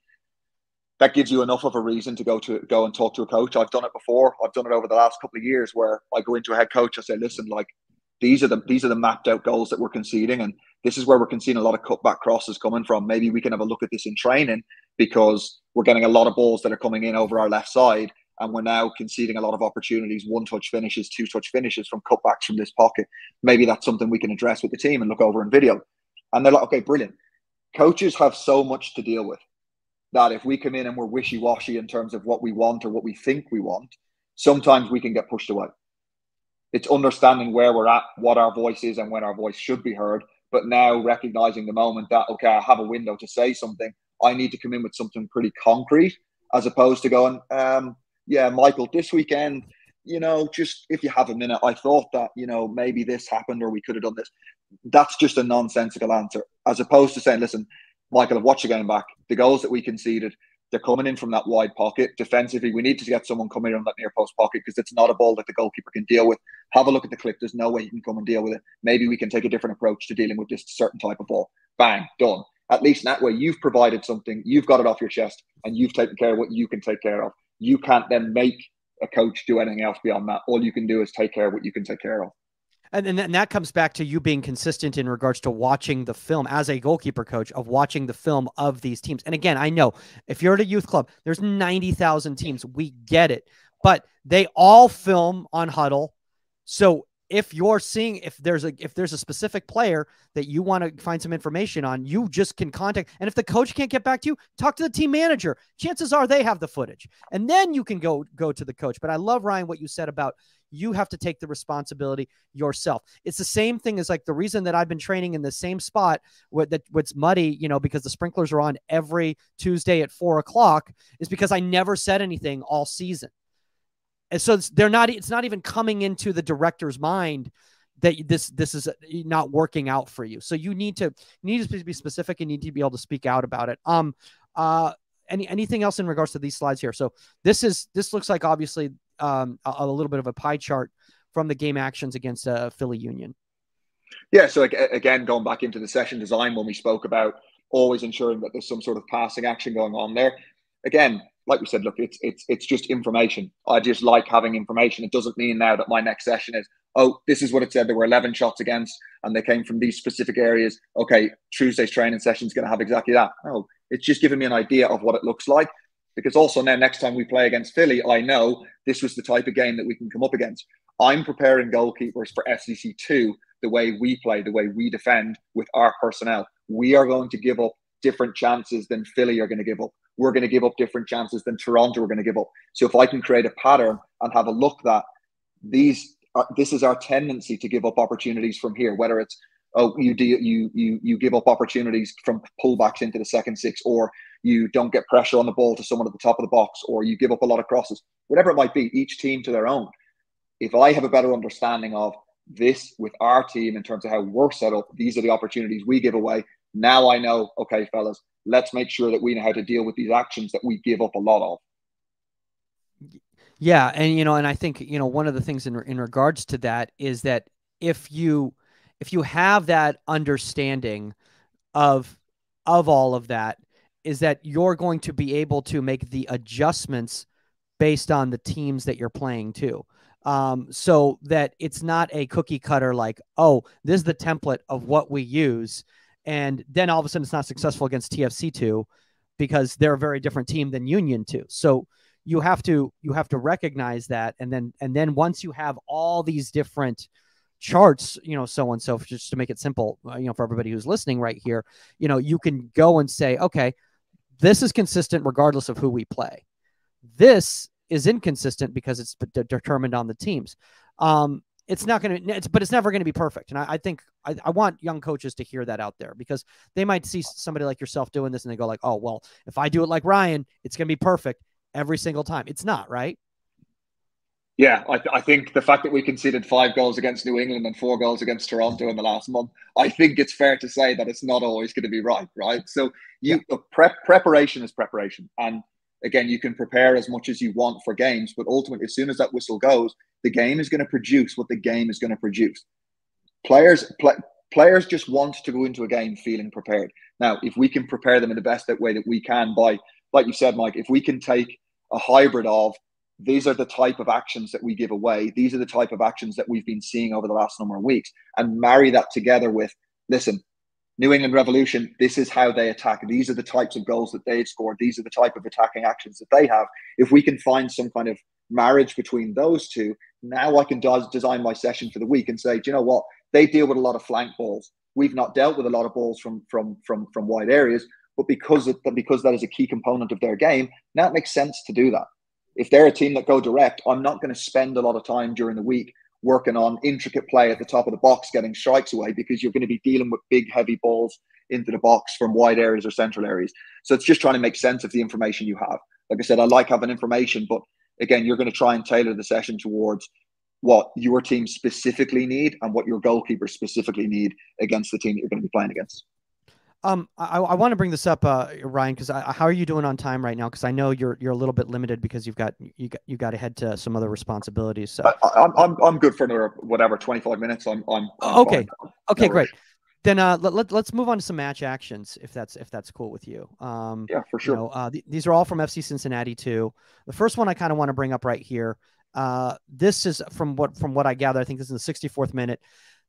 D: that gives you enough of a reason to go to go and talk to a coach. I've done it before. I've done it over the last couple of years where I go into a head coach. I say, listen, like these are the these are the mapped out goals that we're conceding, and this is where we're conceding a lot of cutback crosses coming from. Maybe we can have a look at this in training because we're getting a lot of balls that are coming in over our left side, and we're now conceding a lot of opportunities, one touch finishes, two touch finishes from cutbacks from this pocket. Maybe that's something we can address with the team and look over in video. And they're like, okay, brilliant. Coaches have so much to deal with that if we come in and we're wishy washy in terms of what we want or what we think we want, sometimes we can get pushed away. It's understanding where we're at, what our voice is, and when our voice should be heard. But now recognizing the moment that, okay, I have a window to say something, I need to come in with something pretty concrete as opposed to going, um, yeah, Michael, this weekend, you know, just if you have a minute, I thought that, you know, maybe this happened or we could have done this. That's just a nonsensical answer, as opposed to saying, listen, Michael, I've watched the game back. The goals that we conceded, they're coming in from that wide pocket. Defensively, we need to get someone coming in on that near post pocket because it's not a ball that the goalkeeper can deal with. Have a look at the clip. There's no way he can come and deal with it. Maybe we can take a different approach to dealing with this certain type of ball. Bang, done. At least in that way, you've provided something, you've got it off your chest, and you've taken care of what you can take care of. You can't then make a coach do anything else beyond that. All you can do is take care of what you can take care of.
B: And, and, that comes back to you being consistent in regards to watching the film as a goalkeeper coach of watching the film of these teams. And again, I know if you're at a youth club, there's 90,000 teams. We get it. But they all film on Hudl. So if you're seeing if there's a if there's a specific player that you want to find some information on, you just can contact. And if the coach can't get back to you, talk to the team manager. Chances are they have the footage, and then you can go go to the coach. But I love Ryan what you said about you have to take the responsibility yourself. It's the same thing as like the reason that I've been training in the same spot where that what's muddy, you know, because the sprinklers are on every Tuesday at four o'clock, is because I never said anything all season. And so they're not it's not even coming into the director's mind that this this is not working out for you. So you need to you need to be specific and need to be able to speak out about it. Um uh any anything else in regards to these slides here? So this is this looks like obviously um a, a little bit of a pie chart from the game actions against uh, Philly Union.
D: Yeah, so again, going back into the session design when we spoke about always ensuring that there's some sort of passing action going on there. Again, like we said, look, it's it's it's just information. I just like having information. It doesn't mean now that my next session is, oh, this is what it said. There were 11 shots against, and they came from these specific areas. Okay, Tuesday's training session is going to have exactly that. Oh, it's just giving me an idea of what it looks like. Because also now, next time we play against Philly, I know this was the type of game that we can come up against. I'm preparing goalkeepers for FCC two the way we play, the way we defend with our personnel. We are going to give up different chances than Philly are going to give up we're going to give up different chances than Toronto are going to give up. So if I can create a pattern and have a look that these are, this is our tendency to give up opportunities from here, whether it's oh you do you you you give up opportunities from pullbacks into the second six, or you don't get pressure on the ball to someone at the top of the box, or you give up a lot of crosses, whatever it might be, each team to their own. If I have a better understanding of this with our team in terms of how we're set up, these are the opportunities we give away. Now I know, okay, fellas, let's make sure that we know how to deal with these actions that we give up a lot of.
B: Yeah, and you know, and I think you know one of the things in in regards to that is that if you if you have that understanding of of all of that is that you're going to be able to make the adjustments based on the teams that you're playing too. Um, so that it's not a cookie cutter like, oh, this is the template of what we use and then all of a sudden it's not successful against TFC2 because they're a very different team than Union 2. So you have to you have to recognize that and then and then once you have all these different charts, you know, so and so just to make it simple, uh, you know, for everybody who's listening right here, you know, you can go and say, okay, this is consistent regardless of who we play. This is inconsistent because it's determined on the teams. Um, it's not going to, it's, but it's never going to be perfect. And I, I think I, I, want young coaches to hear that out there because they might see somebody like yourself doing this and they go like, oh, well, if I do it like Ryan, it's going to be perfect every single time. It's not, right?
D: Yeah, I, th- I, think the fact that we conceded five goals against New England and four goals against Toronto in the last month, I think it's fair to say that it's not always going to be right, right? So you yeah. prep preparation is preparation, and again, you can prepare as much as you want for games, but ultimately, as soon as that whistle goes, the game is going to produce what the game is going to produce. Players, pl- players just want to go into a game feeling prepared. Now, if we can prepare them in the best way that we can by, like you said, Mike, if we can take a hybrid of these are the type of actions that we give away. These are the type of actions that we've been seeing over the last number of weeks, and marry that together with, listen, New England Revolution, this is how they attack. These are the types of goals that they've scored. These are the type of attacking actions that they have. If we can find some kind of marriage between those two, now I can design my session for the week and say, do you know what? They deal with a lot of flank balls. We've not dealt with a lot of balls from from from from wide areas, but because of, because that is a key component of their game, now it makes sense to do that. If they're a team that go direct, I'm not going to spend a lot of time during the week working on intricate play at the top of the box, getting strikes away because you're going to be dealing with big, heavy balls into the box from wide areas or central areas. So it's just trying to make sense of the information you have. Like I said, I like having information, but again, you're going to try and tailor the session towards what your team specifically need and what your goalkeeper specifically need against the team that you're going to be playing against.
B: Um, I, I want to bring this up, uh, Ryan, because how are you doing on time right now? Because I know you're you're a little bit limited because you've got you got you got to head to some other responsibilities. So
D: I, am I'm I'm good for another whatever 25 minutes. I'm I'm, I'm
B: okay. Fine. Okay, no great. Then uh, let, let, let's move on to some match actions if that's if that's cool with you. Um,
D: yeah, for sure.
B: You know, uh, th- these are all from FC Cincinnati too. The first one I kind of want to bring up right here. Uh, this is from what from what I gather. I think this is the 64th minute.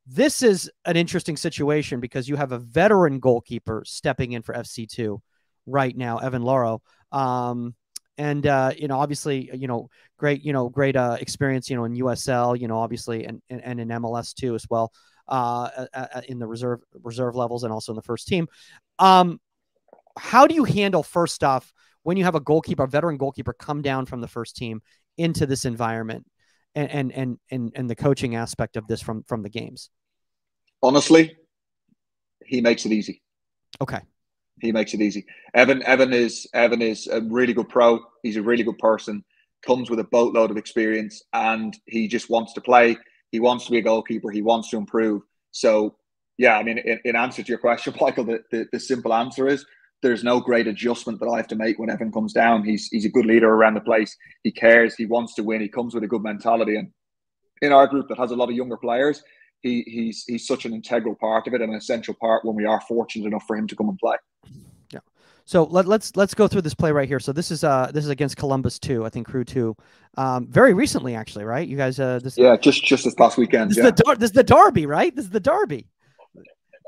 B: This is an interesting situation because you have a veteran goalkeeper stepping in for FC2 right now, Evan Louro. Um, and uh, you know, obviously, you know, great, you know, great uh, experience, you know, in USL, you know, obviously, and and, and in MLS too as well, uh, in the reserve reserve levels and also in the first team. Um, how do you handle first off when you have a goalkeeper, a veteran goalkeeper, come down from the first team into this environment? and and and and, and the coaching aspect of this from from the games?
D: Honestly, he makes it easy.
B: Okay.
D: He makes it easy. Evan Evan is Evan is a really good pro. He's a really good person. Comes with a boatload of experience, and he just wants to play. He wants to be a goalkeeper. He wants to improve. So, yeah, I mean, in, in answer to your question, <laughs> Michael, the, the, the simple answer is there's no great adjustment that I have to make when Evan comes down. He's he's a good leader around the place. He cares. He wants to win. He comes with a good mentality. And in our group that has a lot of younger players, he he's he's such an integral part of it and an essential part when we are fortunate enough for him to come and play.
B: So let, let's let's go through this play right here. So this is uh this is against Columbus two, I think Crew two, um, very recently actually, right? You guys, uh, this
D: yeah, just just this past weekend.
B: This
D: yeah.
B: is the this is the Derby, right? This is the Derby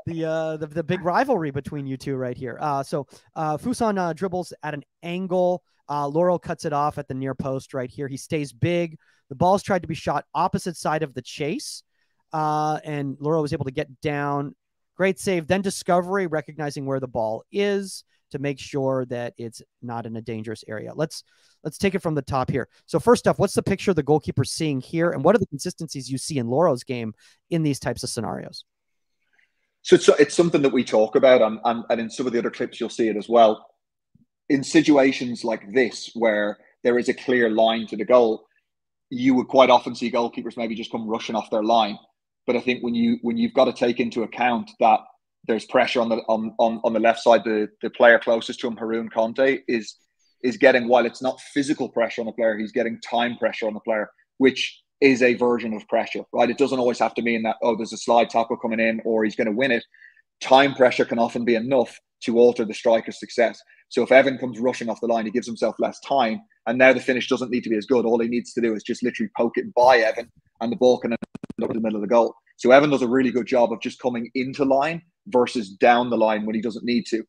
B: the uh the, the big rivalry between you two right here. Uh, so uh, Fuson uh, dribbles at an angle. Uh, Louro cuts it off at the near post right here. He stays big. The ball's tried to be shot opposite side of the chase, uh, and Louro was able to get down. Great save. Then Discovery recognizing where the ball is to make sure that it's not in a dangerous area. Let's let's take it from the top here. So first off, what's the picture the goalkeeper seeing here, and what are the consistencies you see in Louro's game in these types of scenarios?
D: So it's, it's something that we talk about, and, and, and in some of the other clips, you'll see it as well. In situations like this, where there is a clear line to the goal, you would quite often see goalkeepers maybe just come rushing off their line. But I think when you when you've got to take into account that there's pressure on the on on, on the left side, the the player closest to him, Haroon Conte, is is getting while it's not physical pressure on the player, he's getting time pressure on the player, which is a version of pressure, right? It doesn't always have to mean that, oh, there's a slide tackle coming in or he's going to win it. Time pressure can often be enough to alter the striker's success. So if Evan comes rushing off the line, he gives himself less time. And now the finish doesn't need to be as good. All he needs to do is just literally poke it by Evan and the ball can end up in the middle of the goal. So Evan does a really good job of just coming into line versus down the line when he doesn't need to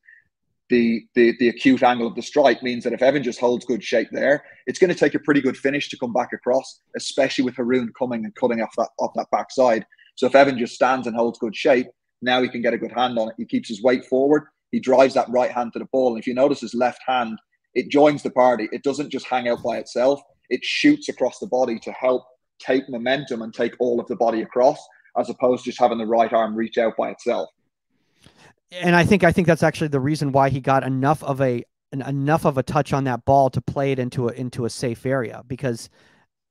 D: the, the the acute angle of the strike means that if Evan just holds good shape there, it's going to take a pretty good finish to come back across, especially with Haroon coming and cutting off that off that backside. So if Evan just stands and holds good shape, now he can get a good hand on it. He keeps his weight forward. He drives that right hand to the ball. And if you notice his left hand, it joins the party. It doesn't just hang out by itself. It shoots across the body to help take momentum and take all of the body across, as opposed to just having the right arm reach out by itself
B: and I think I think that's actually the reason why he got enough of a enough of a touch on that ball to play it into a into a safe area. Because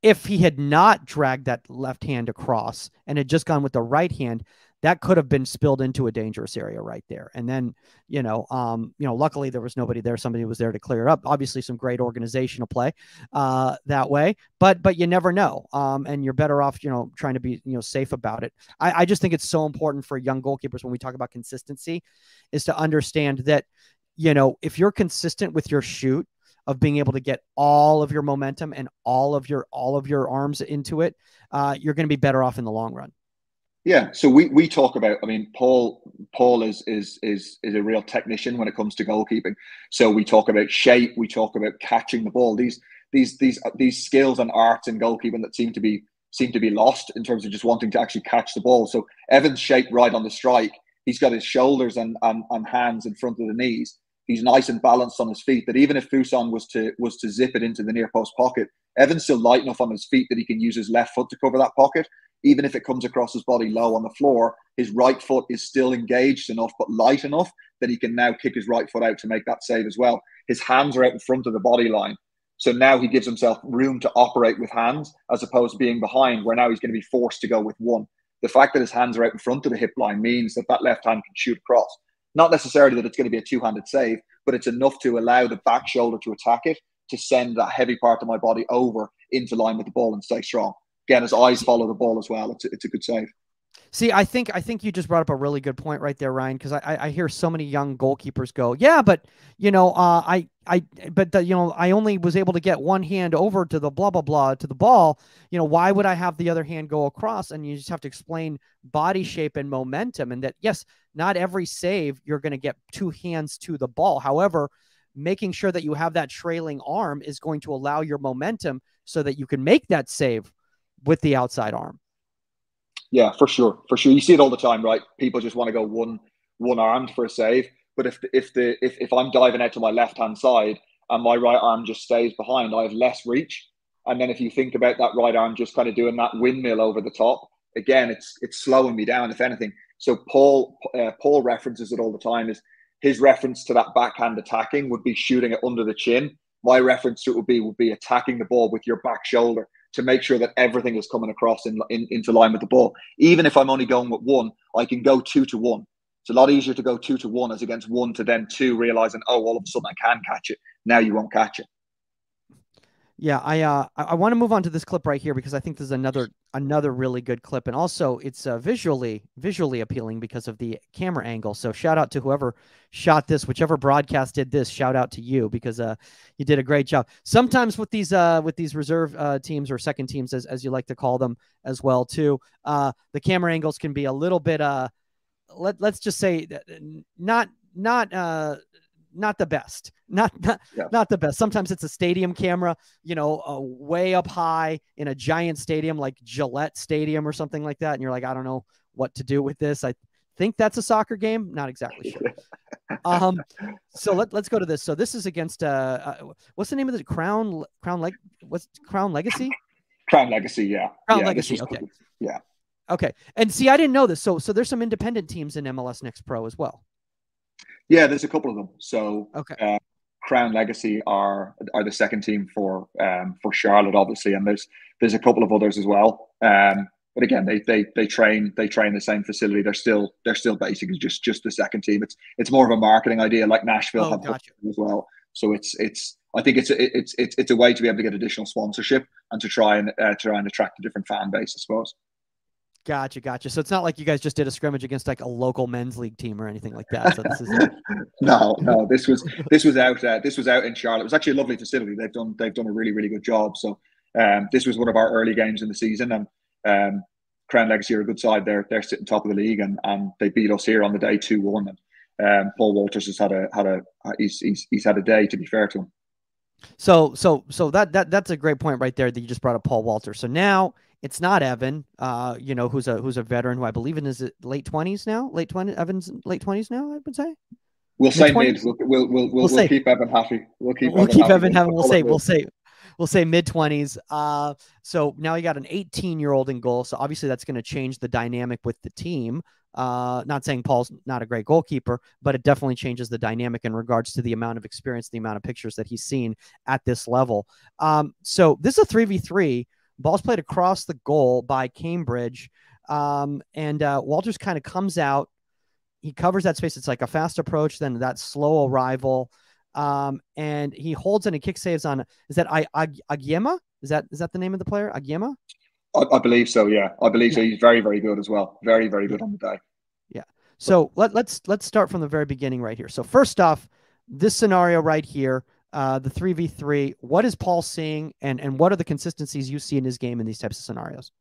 B: if he had not dragged that left hand across and had just gone with the right hand, that could have been spilled into a dangerous area right there. And then, you know, um, you know, luckily there was nobody there. Somebody was there to clear it up. Obviously, some great organizational play uh, that way, but but you never know. Um, and you're better off, you know, trying to be you know safe about it. I, I just think it's so important for young goalkeepers when we talk about consistency, is to understand that, you know, if you're consistent with your shoot of being able to get all of your momentum and all of your all of your arms into it, uh, you're going to be better off in the long run.
D: Yeah, so we, we talk about. I mean, Paul Paul is is is is a real technician when it comes to goalkeeping. So we talk about shape, we talk about catching the ball. These these these these skills and arts in goalkeeping that seem to be seem to be lost in terms of just wanting to actually catch the ball. So Evan's shape right on the strike. He's got his shoulders and, and, and hands in front of the knees. He's nice and balanced on his feet that even if Fuson was to was to zip it into the near post pocket, Evan's still light enough on his feet that he can use his left foot to cover that pocket. Even if it comes across his body low on the floor, his right foot is still engaged enough but light enough that he can now kick his right foot out to make that save as well. His hands are out in front of the body line. So now he gives himself room to operate with hands as opposed to being behind, where now he's going to be forced to go with one. The fact that his hands are out in front of the hip line means that that left hand can shoot across. Not necessarily that it's going to be a two handed save, but it's enough to allow the back shoulder to attack it to send that heavy part of my body over into line with the ball and stay strong. Again, his eyes follow the ball as well. It's a, it's a good save.
B: See, I think I think you just brought up a really good point right there, Ryan, because I, I hear so many young goalkeepers go, yeah, but you know, uh, I I but the, you know, I only was able to get one hand over to the blah blah blah to the ball. You know, why would I have the other hand go across? And you just have to explain body shape and momentum, and that yes, not every save you're going to get two hands to the ball. However, making sure that you have that trailing arm is going to allow your momentum so that you can make that save with the outside arm.
D: Yeah, for sure, for sure. You see it all the time, right? People just want to go one one armed for a save, but if the, if the if, if I'm diving out to my left hand side and my right arm just stays behind, I have less reach. And then if you think about that right arm just kind of doing that windmill over the top, again, it's it's slowing me down. If anything, so Paul uh, Paul references it all the time. Is his reference to that backhand attacking would be shooting it under the chin. My reference to it would be would be attacking the ball with your back shoulder to make sure that everything is coming across in, in, into line with the ball. Even if I'm only going with one, I can go two to one. It's a lot easier to go two to one as against one to then two, realizing, oh, all of a sudden I can catch it. Now you won't catch it.
B: Yeah, I uh, I want to move on to this clip right here because I think there's another another really good clip, and also it's uh, visually visually appealing because of the camera angle. So shout out to whoever shot this, whichever broadcast did this. Shout out to you because uh, you did a great job. Sometimes with these uh, with these reserve uh, teams or second teams, as as you like to call them, as well too, uh, the camera angles can be a little bit uh, let let's just say not not uh not the best not not, yeah. not the best. Sometimes it's a stadium camera you know uh, way up high in a giant stadium like gillette stadium or something like that. And you're like i don't know what to do with this. I think that's a soccer game. Not exactly sure. <laughs> Um so let, let's go to this. So this is against uh, uh what's the name of the crown crown like what's crown legacy?
D: Crown legacy yeah.
B: Crown
D: yeah,
B: legacy okay.
D: yeah.
B: Okay. And see i didn't know this. So so there's some independent teams in mls next pro as well
D: yeah, there's a couple of them. So
B: okay.
D: Uh, Crown Legacy are are the second team for um, for Charlotte, obviously, and there's there's a couple of others as well. Um, but again, they they they train they train the same facility. They're still they're still basically just just the second team. It's it's more of a marketing idea, like Nashville
B: oh,
D: have
B: gotcha.
D: as well. So it's it's I think it's a, it's it's it's a way to be able to get additional sponsorship and to try and uh, try and attract a different fan base, I suppose.
B: Gotcha, gotcha. So it's not like you guys just did a scrimmage against like a local men's league team or anything like that. So this is <laughs>
D: no, no. This was this was out. Uh, this was out in Charlotte. It was actually a lovely facility. They've done they've done a really really good job. So um, this was one of our early games in the season, and um, Crown Legacy are a good side. They're they're sitting top of the league, and and they beat us here on the day two one. And um, Paul Walters has had a had a he's, he's he's had a day. To be fair to him.
B: So so so that that that's a great point right there that you just brought up Paul Walters. So now it's not Evan, uh, you know, who's a who's a veteran who I believe in his late twenties now, late twenty Evan's late twenties now, I would say.
D: We'll say mid. We'll we'll we'll, we'll, we'll keep Evan happy. We'll keep
B: we'll
D: Evan
B: keep
D: happy.
B: Evan happy. We'll say we'll say we'll say mid twenties. Uh, so now you got an 18 year old in goal. So obviously that's going to change the dynamic with the team. Uh, not saying Paul's not a great goalkeeper, but it definitely changes the dynamic in regards to the amount of experience, the amount of pictures that he's seen at this level. Um, so this is a three v three. Ball's played across the goal by Cambridge. Um, and uh, Walters kind of comes out. He covers that space. It's like a fast approach, then that slow arrival. Um, and he holds and he kick saves on. Is that I, Agiema? Is that is that the name of the player? Agiema?
D: I, I believe so. Yeah, I believe yeah. so. He's very very good as well. Very very good on the day.
B: Yeah. So let, let's let's start from the very beginning right here. So first off, this scenario right here, uh, the three v three. What is Paul seeing, and and what are the consistencies you see in his game in these types of scenarios?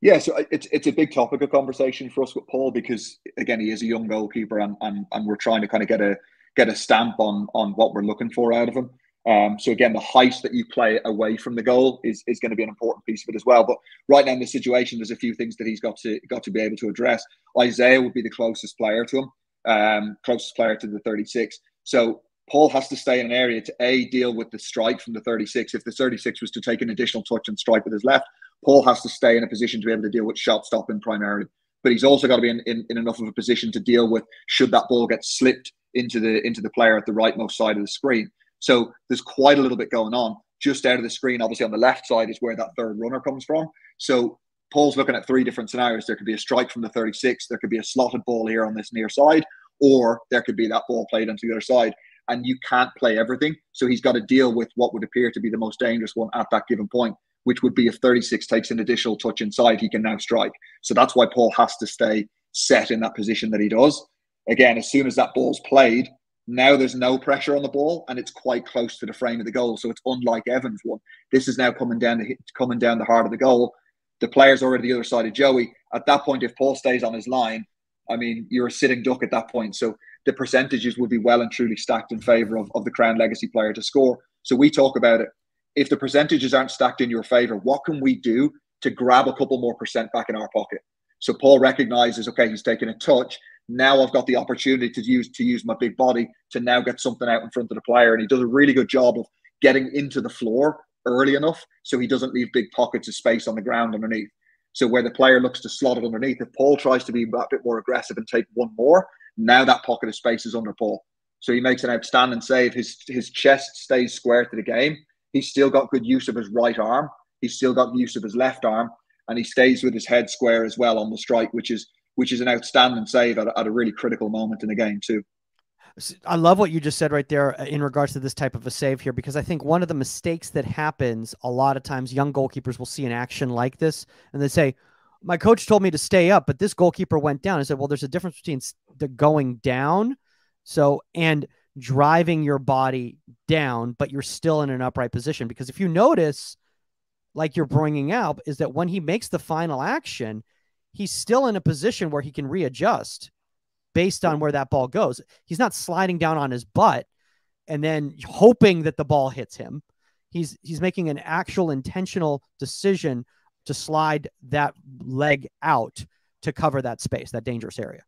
D: Yeah, so it's it's a big topic of conversation for us with Paul because again he is a young goalkeeper and and, and we're trying to kind of get a get a stamp on on what we're looking for out of him. Um, so again, the height that you play away from the goal is, is going to be an important piece of it as well. But right now in this situation, there's a few things that he's got to got to be able to address. Isaiah would be the closest player to him, um, closest player to the 36. So Paul has to stay in an area to a deal with the strike from the 36. If the 36 was to take an additional touch and strike with his left, Paul has to stay in a position to be able to deal with shot stopping primarily. But he's also got to be in, in, in enough of a position to deal with should that ball get slipped into the into the player at the rightmost side of the screen. So there's quite a little bit going on just out of the screen. Obviously, on the left side is where that third runner comes from. So Paul's looking at three different scenarios. There could be a strike from the 36. There could be a slotted ball here on this near side, or there could be that ball played onto the other side and you can't play everything. So he's got to deal with what would appear to be the most dangerous one at that given point, which would be if 36 takes an additional touch inside, he can now strike. So that's why Paul has to stay set in that position that he does. Again, as soon as that ball's played, now there's no pressure on the ball and it's quite close to the frame of the goal. So it's unlike Evans one. This is now coming down the coming down the heart of the goal. The player's already the other side of Joey. At that point, if Paul stays on his line, I mean, you're a sitting duck at that point. So the percentages would be well and truly stacked in favour of, of the Crown Legacy player to score. So we talk about it. If the percentages aren't stacked in your favour, what can we do to grab a couple more percent back in our pocket? So Paul recognises, okay, he's taken a touch. Now I've got the opportunity to use to use my big body to now get something out in front of the player, and he does a really good job of getting into the floor early enough so he doesn't leave big pockets of space on the ground underneath. So where the player looks to slot it underneath, if Paul tries to be a bit more aggressive and take one more, now that pocket of space is under Paul. So he makes an outstanding save. His his chest stays square to the game. He's still got good use of his right arm. He's still got use of his left arm, and he stays with his head square as well on the strike, which is which is an outstanding save at, at a really critical moment in the game too.
B: I love what you just said right there uh, in regards to this type of a save here, because I think one of the mistakes that happens a lot of times, young goalkeepers will see an action like this and they say, my coach told me to stay up, but this goalkeeper went down. I said, well, there's a difference between the going down, so and driving your body down, but you're still in an upright position. Because if you notice, like you're bringing out, is that when he makes the final action, he's still in a position where he can readjust based on where that ball goes. He's not sliding down on his butt and then hoping that the ball hits him. He's he's making an actual intentional decision to slide that leg out to cover that space, that dangerous area.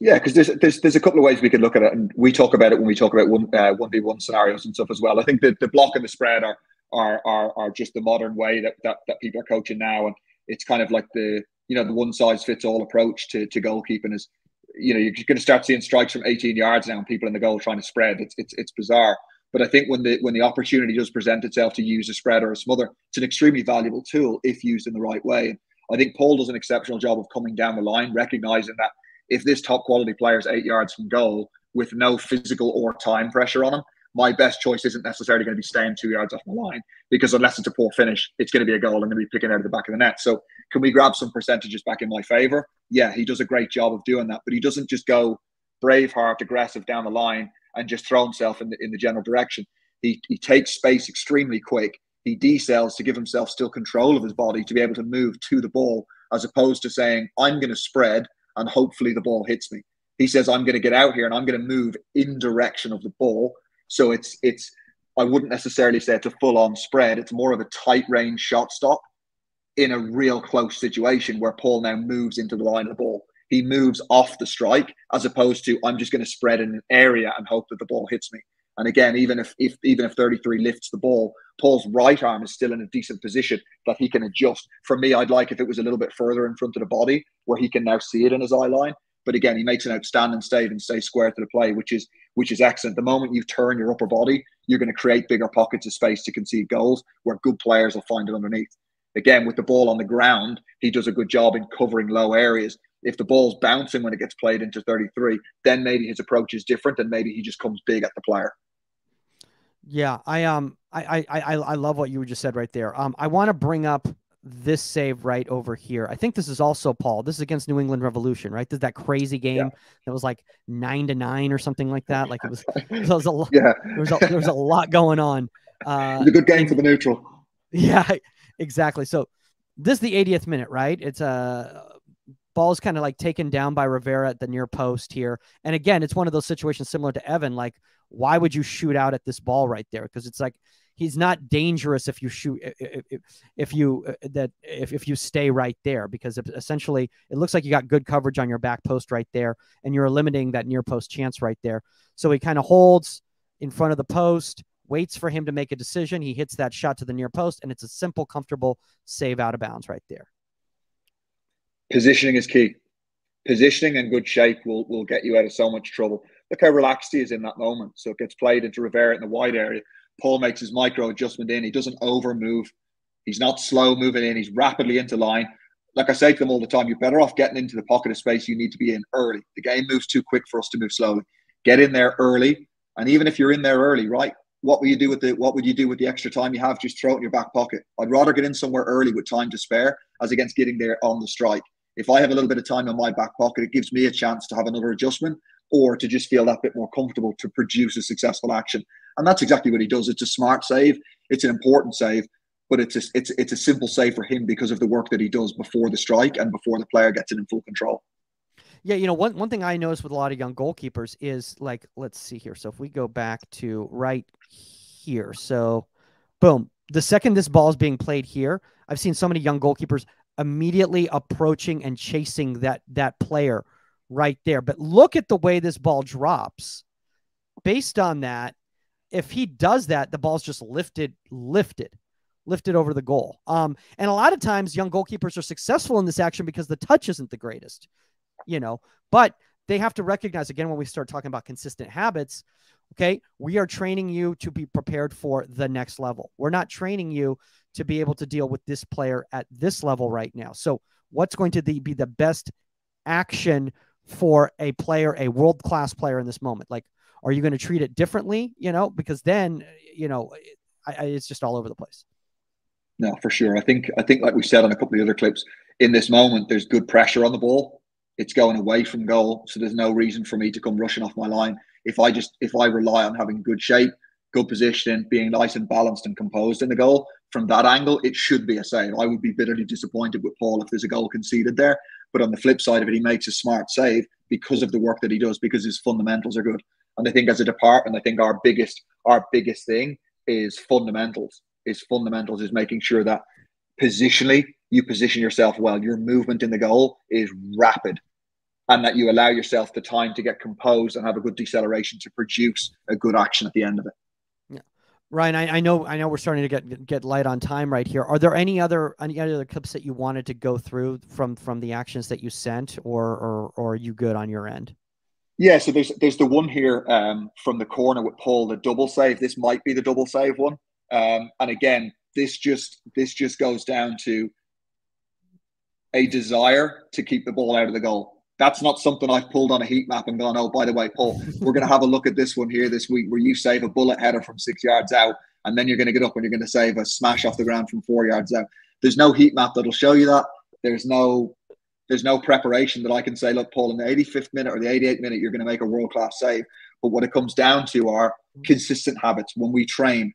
D: Yeah, because there's, there's there's a couple of ways we could look at it, and we talk about it when we talk about one uh, one v one scenarios and stuff as well. I think that the block and the spread are are are are just the modern way that, that that people are coaching now, and it's kind of like the you know the one size fits all approach to to goalkeeping is you know you're going to start seeing strikes from 18 yards now, and people in the goal trying to spread. It's it's it's bizarre. But I think when the when the opportunity does present itself to use a spread or a smother, it's an extremely valuable tool if used in the right way. I think Paul does an exceptional job of coming down the line, recognizing that if this top quality player is eight yards from goal with no physical or time pressure on him, my best choice isn't necessarily going to be staying two yards off the line because unless it's a poor finish, it's going to be a goal. Going to be picking out of the back of the net. So can we grab some percentages back in my favor? Yeah, he does a great job of doing that, but he doesn't just go brave heart, aggressive down the line and just throw himself in the, in the general direction. He, he takes space extremely quick. He decells to give himself still control of his body to be able to move to the ball, as opposed to saying, I'm going to spread and hopefully the ball hits me. He says, I'm going to get out here and I'm going to move in direction of the ball. So it's, it's, I wouldn't necessarily say it's a full on spread. It's more of a tight range shot stop in a real close situation where Paul now moves into the line of the ball he moves off the strike as opposed to I'm just going to spread in an area and hope that the ball hits me. And again, even if, if even if 33 lifts the ball, Paul's right arm is still in a decent position that he can adjust. For me, I'd like if it was a little bit further in front of the body where he can now see it in his eye line. But again, he makes an outstanding save and stays square to the play, which is which is excellent. The moment you turn your upper body, you're going to create bigger pockets of space to concede goals where good players will find it underneath. Again, with the ball on the ground, he does a good job in covering low areas if the ball's bouncing when it gets played into 33, then maybe his approach is different and maybe he just comes big at the player.
B: Yeah, I um I I I, I love what you just said right there. Um I want to bring up this save right over here. I think this is also Paul. This is against New England Revolution, right? This that crazy game yeah. that was like nine to nine or something like that. Like it was, <laughs> <laughs> it was a lot. Yeah, there was a, there was a lot going on.
D: Uh, <laughs> it was a good game for the neutral.
B: Yeah, exactly. So this is the 80th minute, right? It's a uh, ball is kind of like taken down by Rivera at the near post here. And again, it's one of those situations similar to Evan. Like, why would you shoot out at this ball right there? Because it's like he's not dangerous if you shoot if, if you uh, that if, if you stay right there because essentially it looks like you got good coverage on your back post right there and you're eliminating that near post chance right there. So he kind of holds in front of the post waits for him to make a decision. He hits that shot to the near post and it's a simple comfortable save out of bounds right there.
D: Positioning is key. Positioning and good shape will, will get you out of so much trouble. Look how relaxed he is in that moment. So it gets played into Rivera in the wide area Paul makes his micro adjustment in. He doesn't over move. He's not slow moving in. He's rapidly into line. Like I say to them all the time, you're better off getting into the pocket of space you need to be in early. The game moves too quick for us to move slowly. Get in there early. And even if you're in there early, right? What will you do with the what would you do with the extra time you have? Just throw it in your back pocket. I'd rather get in somewhere early with time to spare as against getting there on the strike. If I have a little bit of time in my back pocket, it gives me a chance to have another adjustment or to just feel that bit more comfortable to produce a successful action. And that's exactly what he does. It's a smart save. It's an important save, but it's a, it's it's a simple save for him because of the work that he does before the strike and before the player gets it in full control.
B: Yeah, you know, one, one thing I noticed with a lot of young goalkeepers is like, let's see here. So if we go back to right here, so boom, the second this ball is being played here, I've seen so many young goalkeepers immediately approaching and chasing that that player right there. But look at the way this ball drops. Based on that, if he does that, the ball's just lifted, lifted, lifted over the goal. Um, and a lot of times, young goalkeepers are successful in this action because the touch isn't the greatest, you know. But they have to recognize again when we start talking about consistent habits. Okay, we are training you to be prepared for the next level. We're not training you to be able to deal with this player at this level right now. So, what's going to be the best action for a player, a world class player in this moment? Like, are you going to treat it differently? You know, because then, you know, I, I, it's just all over the place.
D: No, for sure. I think I think like we said on a couple of other clips, in this moment, there's good pressure on the ball. It's going away from goal, so there's no reason for me to come rushing off my line. If I just if I rely on having good shape, good position, being nice and balanced and composed in the goal, from that angle, it should be a save. I would be bitterly disappointed with Paul if there's a goal conceded there. But on the flip side of it, he makes a smart save because of the work that he does, because his fundamentals are good. And I think as a department, I think our biggest our biggest thing is fundamentals. Is fundamentals is making sure that positionally you position yourself well. Your movement in the goal is rapid, and that you allow yourself the time to get composed and have a good deceleration to produce a good action at the end of it.
B: Yeah. Ryan, I, I, know I know we're starting to get get light on time right here. Are there any other any other clips that you wanted to go through from from the actions that you sent, or or, or are you good on your end?
D: Yeah, so there's there's the one here um, from the corner with Paul, the double save. This might be the double save one. Um, and again, this just this just goes down to a desire to keep the ball out of the goal. That's not something I've pulled on a heat map and gone, oh, by the way, Paul, <laughs> we're going to have a look at this one here this week where you save a bullet header from six yards out, and then you're going to get up and you're going to save a smash off the ground from four yards out. There's no heat map that'll show you that. There's no there's no preparation that I can say, look, Paul, in the 85th minute or the 88th minute, you're going to make a world class save. But what it comes down to are consistent habits. When we train,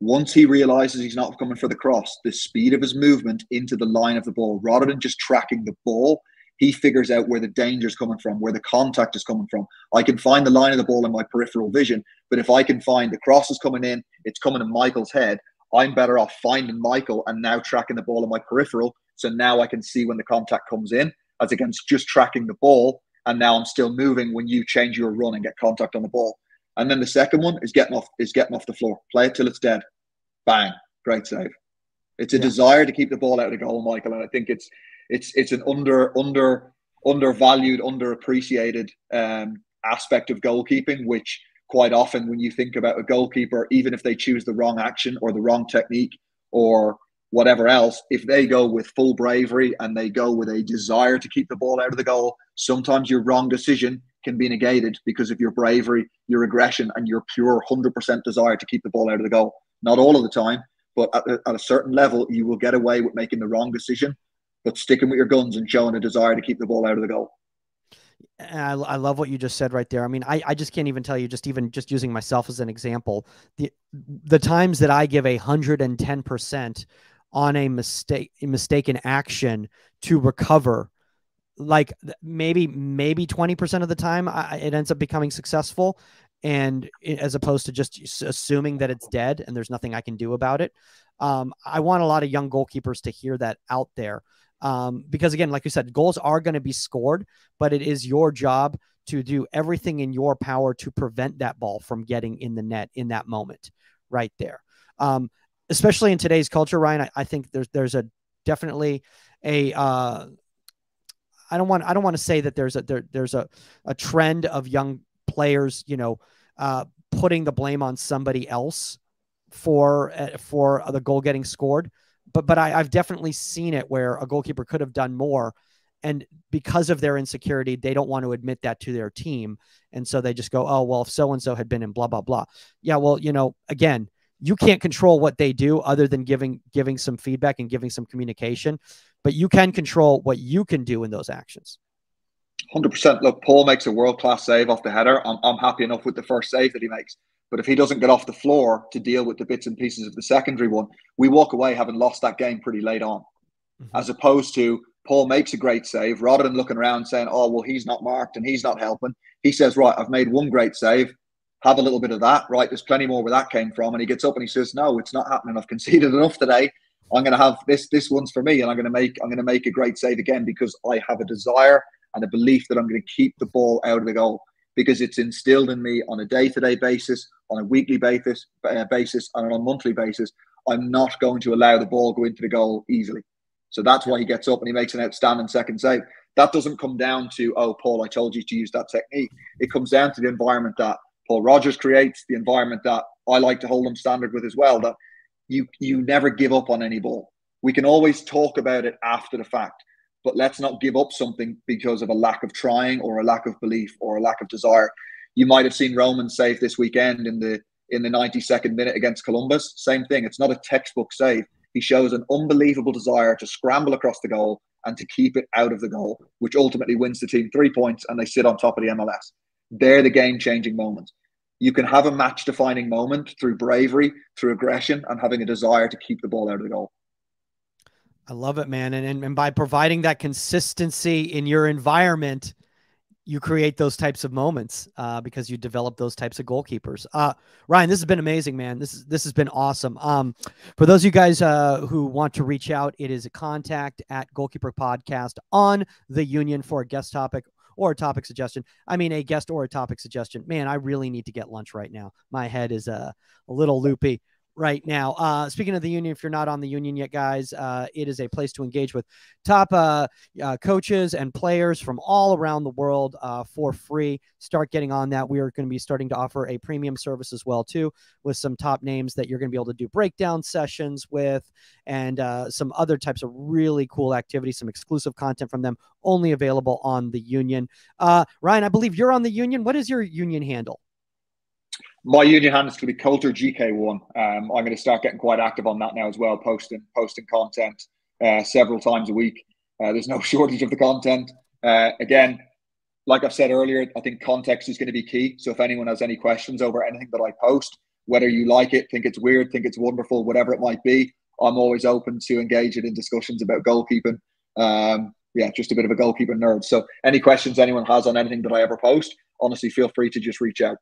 D: once he realizes he's not coming for the cross, the speed of his movement into the line of the ball, rather than just tracking the ball, he figures out where the danger is coming from, where the contact is coming from. I can find the line of the ball in my peripheral vision, but if I can find the cross is coming in, it's coming in Michael's head, I'm better off finding Michael and now tracking the ball in my peripheral so now I can see when the contact comes in as against just tracking the ball. And now I'm still moving when you change your run and get contact on the ball. And then the second one is getting off is getting off the floor. Play it till it's dead. Bang. Great save. It's a yeah. desire to keep the ball out of the goal, Michael. And I think it's it's it's an under under undervalued, underappreciated um, aspect of goalkeeping, which quite often when you think about a goalkeeper, even if they choose the wrong action or the wrong technique or whatever else, if they go with full bravery and they go with a desire to keep the ball out of the goal, sometimes your wrong decision can be negated because of your bravery, your aggression, and your pure 100% desire to keep the ball out of the goal. Not all of the time, But at, at a certain level, you will get away with making the wrong decision, but sticking with your guns and showing a desire to keep the ball out of the goal.
B: I, I love what you just said right there. I mean, I, I just can't even tell you, just even just using myself as an example, the the times that I give a hundred and ten percent on a mistake mistaken action to recover. Like maybe maybe 20% of the time I, it ends up becoming successful and as opposed to just assuming that it's dead and there's nothing i can do about it. Um, i want a lot of young goalkeepers to hear that out there. Um, because again like you said goals are going to be scored but it is your job to do everything in your power to prevent that ball from getting in the net in that moment right there. Um, especially in today's culture ryan I, I think there's there's a definitely a uh, I don't want I don't want to say that there's a there, there's a, a trend of young players, you know, uh, putting the blame on somebody else for uh, for the goal getting scored. But but I, I've definitely seen it where a goalkeeper could have done more, and because of their insecurity, they don't want to admit that to their team, and so they just go, oh well, if so and so had been in blah blah blah. Yeah, well, you know, again, you can't control what they do other than giving giving some feedback and giving some communication but you can control what you can do in those actions.
D: 100%. Look, Paul makes a world class save off the header. I'm, I'm happy enough with the first save that he makes. But if he doesn't get off the floor to deal with the bits and pieces of the secondary one, we walk away having lost that game pretty late on. Mm-hmm. As opposed to Paul makes a great save rather than looking around saying, oh, well, he's not marked and he's not helping. He says, right, I've made one great save. Have a little bit of that. Right. There's plenty more where that came from. And he gets up and he says, no, it's not happening. I've conceded enough today. I'm going to have this. This one's for me, and I'm going to make. I'm going to make a great save again because I have a desire and a belief that I'm going to keep the ball out of the goal because it's instilled in me on a day-to-day basis, on a weekly basis, uh, basis, and on a monthly basis. I'm not going to allow the ball go into the goal easily. So that's why he gets up and he makes an outstanding second save. That doesn't come down to, oh, Paul, I told you to use that technique. It comes down to the environment that Paul Rogers creates, the environment that I like to hold them standard with as well. That you you never give up on any ball. We can always talk about it after the fact, but let's not give up something because of a lack of trying or a lack of belief or a lack of desire. You might have seen Roman save this weekend in the in the 92nd minute against Columbus. Same thing. It's not a textbook save. He shows an unbelievable desire to scramble across the goal and to keep it out of the goal, which ultimately wins the team three points and they sit on top of the MLS. They're the game changing moments you can have a match defining moment through bravery, through aggression, and having a desire to keep the ball out of the goal.
B: I love it, man. And, and, and by providing that consistency in your environment, you create those types of moments uh, because you develop those types of goalkeepers. Uh, Ryan, this has been amazing, man. This is this has been awesome. Um, for those of you guys uh, who want to reach out, it is a contact at Goalkeeper Podcast on the Union for a guest topic or a topic suggestion. I mean, a guest or a topic suggestion. Man, I really need to get lunch right now. My head is uh, a little loopy right now. Uh, speaking of the union, if you're not on the union yet, guys, uh, it is a place to engage with top uh, uh coaches and players from all around the world uh, for free. Start getting on that. We are going to be starting to offer a premium service as well too, with some top names that you're going to be able to do breakdown sessions with, and uh, some other types of really cool activities, some exclusive content from them, only available on the union. Uh Ryan, I believe you're on the union. What is your union handle?
D: My union handle is going to be Coulter GK1. Um, I'm going to start getting quite active on that now as well, posting posting content uh, several times a week. Uh, there's no <laughs> shortage of the content. Uh, again, like I've said earlier, I think context is going to be key. So if anyone has any questions over anything that I post, whether you like it, think it's weird, think it's wonderful, whatever it might be, I'm always open to engage it in discussions about goalkeeping. Um, yeah, just a bit of a goalkeeper nerd. So any questions anyone has on anything that I ever post, honestly, feel free to just reach out.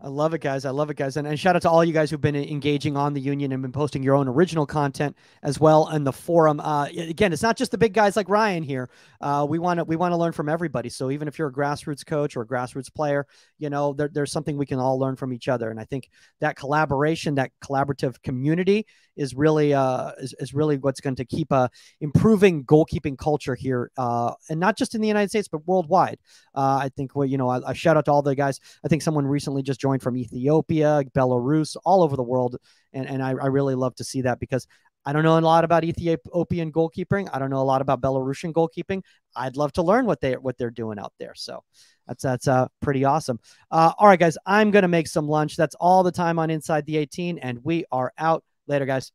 B: I love it, guys. I love it, guys. And, and shout out to all you guys who've been engaging on the union and been posting your own original content as well in the forum. Uh, again, it's not just the big guys like Ryan here. Uh, we want to we want to learn from everybody. So even if you're a grassroots coach or a grassroots player, you know there, there's something we can all learn from each other. And I think that collaboration, that collaborative community, is really uh, is, is really what's going to keep uh, improving goalkeeping culture here, uh, and not just in the United States but worldwide. Uh, I think well, you know, I, I shout out to all the guys. I think someone recently just joined from Ethiopia, Belarus, all over the world. And, and I, I really love to see that because I don't know a lot about Ethiopian goalkeeping. I don't know a lot about Belarusian goalkeeping. I'd love to learn what they what they're doing out there. So that's that's uh, pretty awesome. Uh, all right, guys, I'm gonna make some lunch. That's all the time on Inside the 18, and we are out. Later, guys.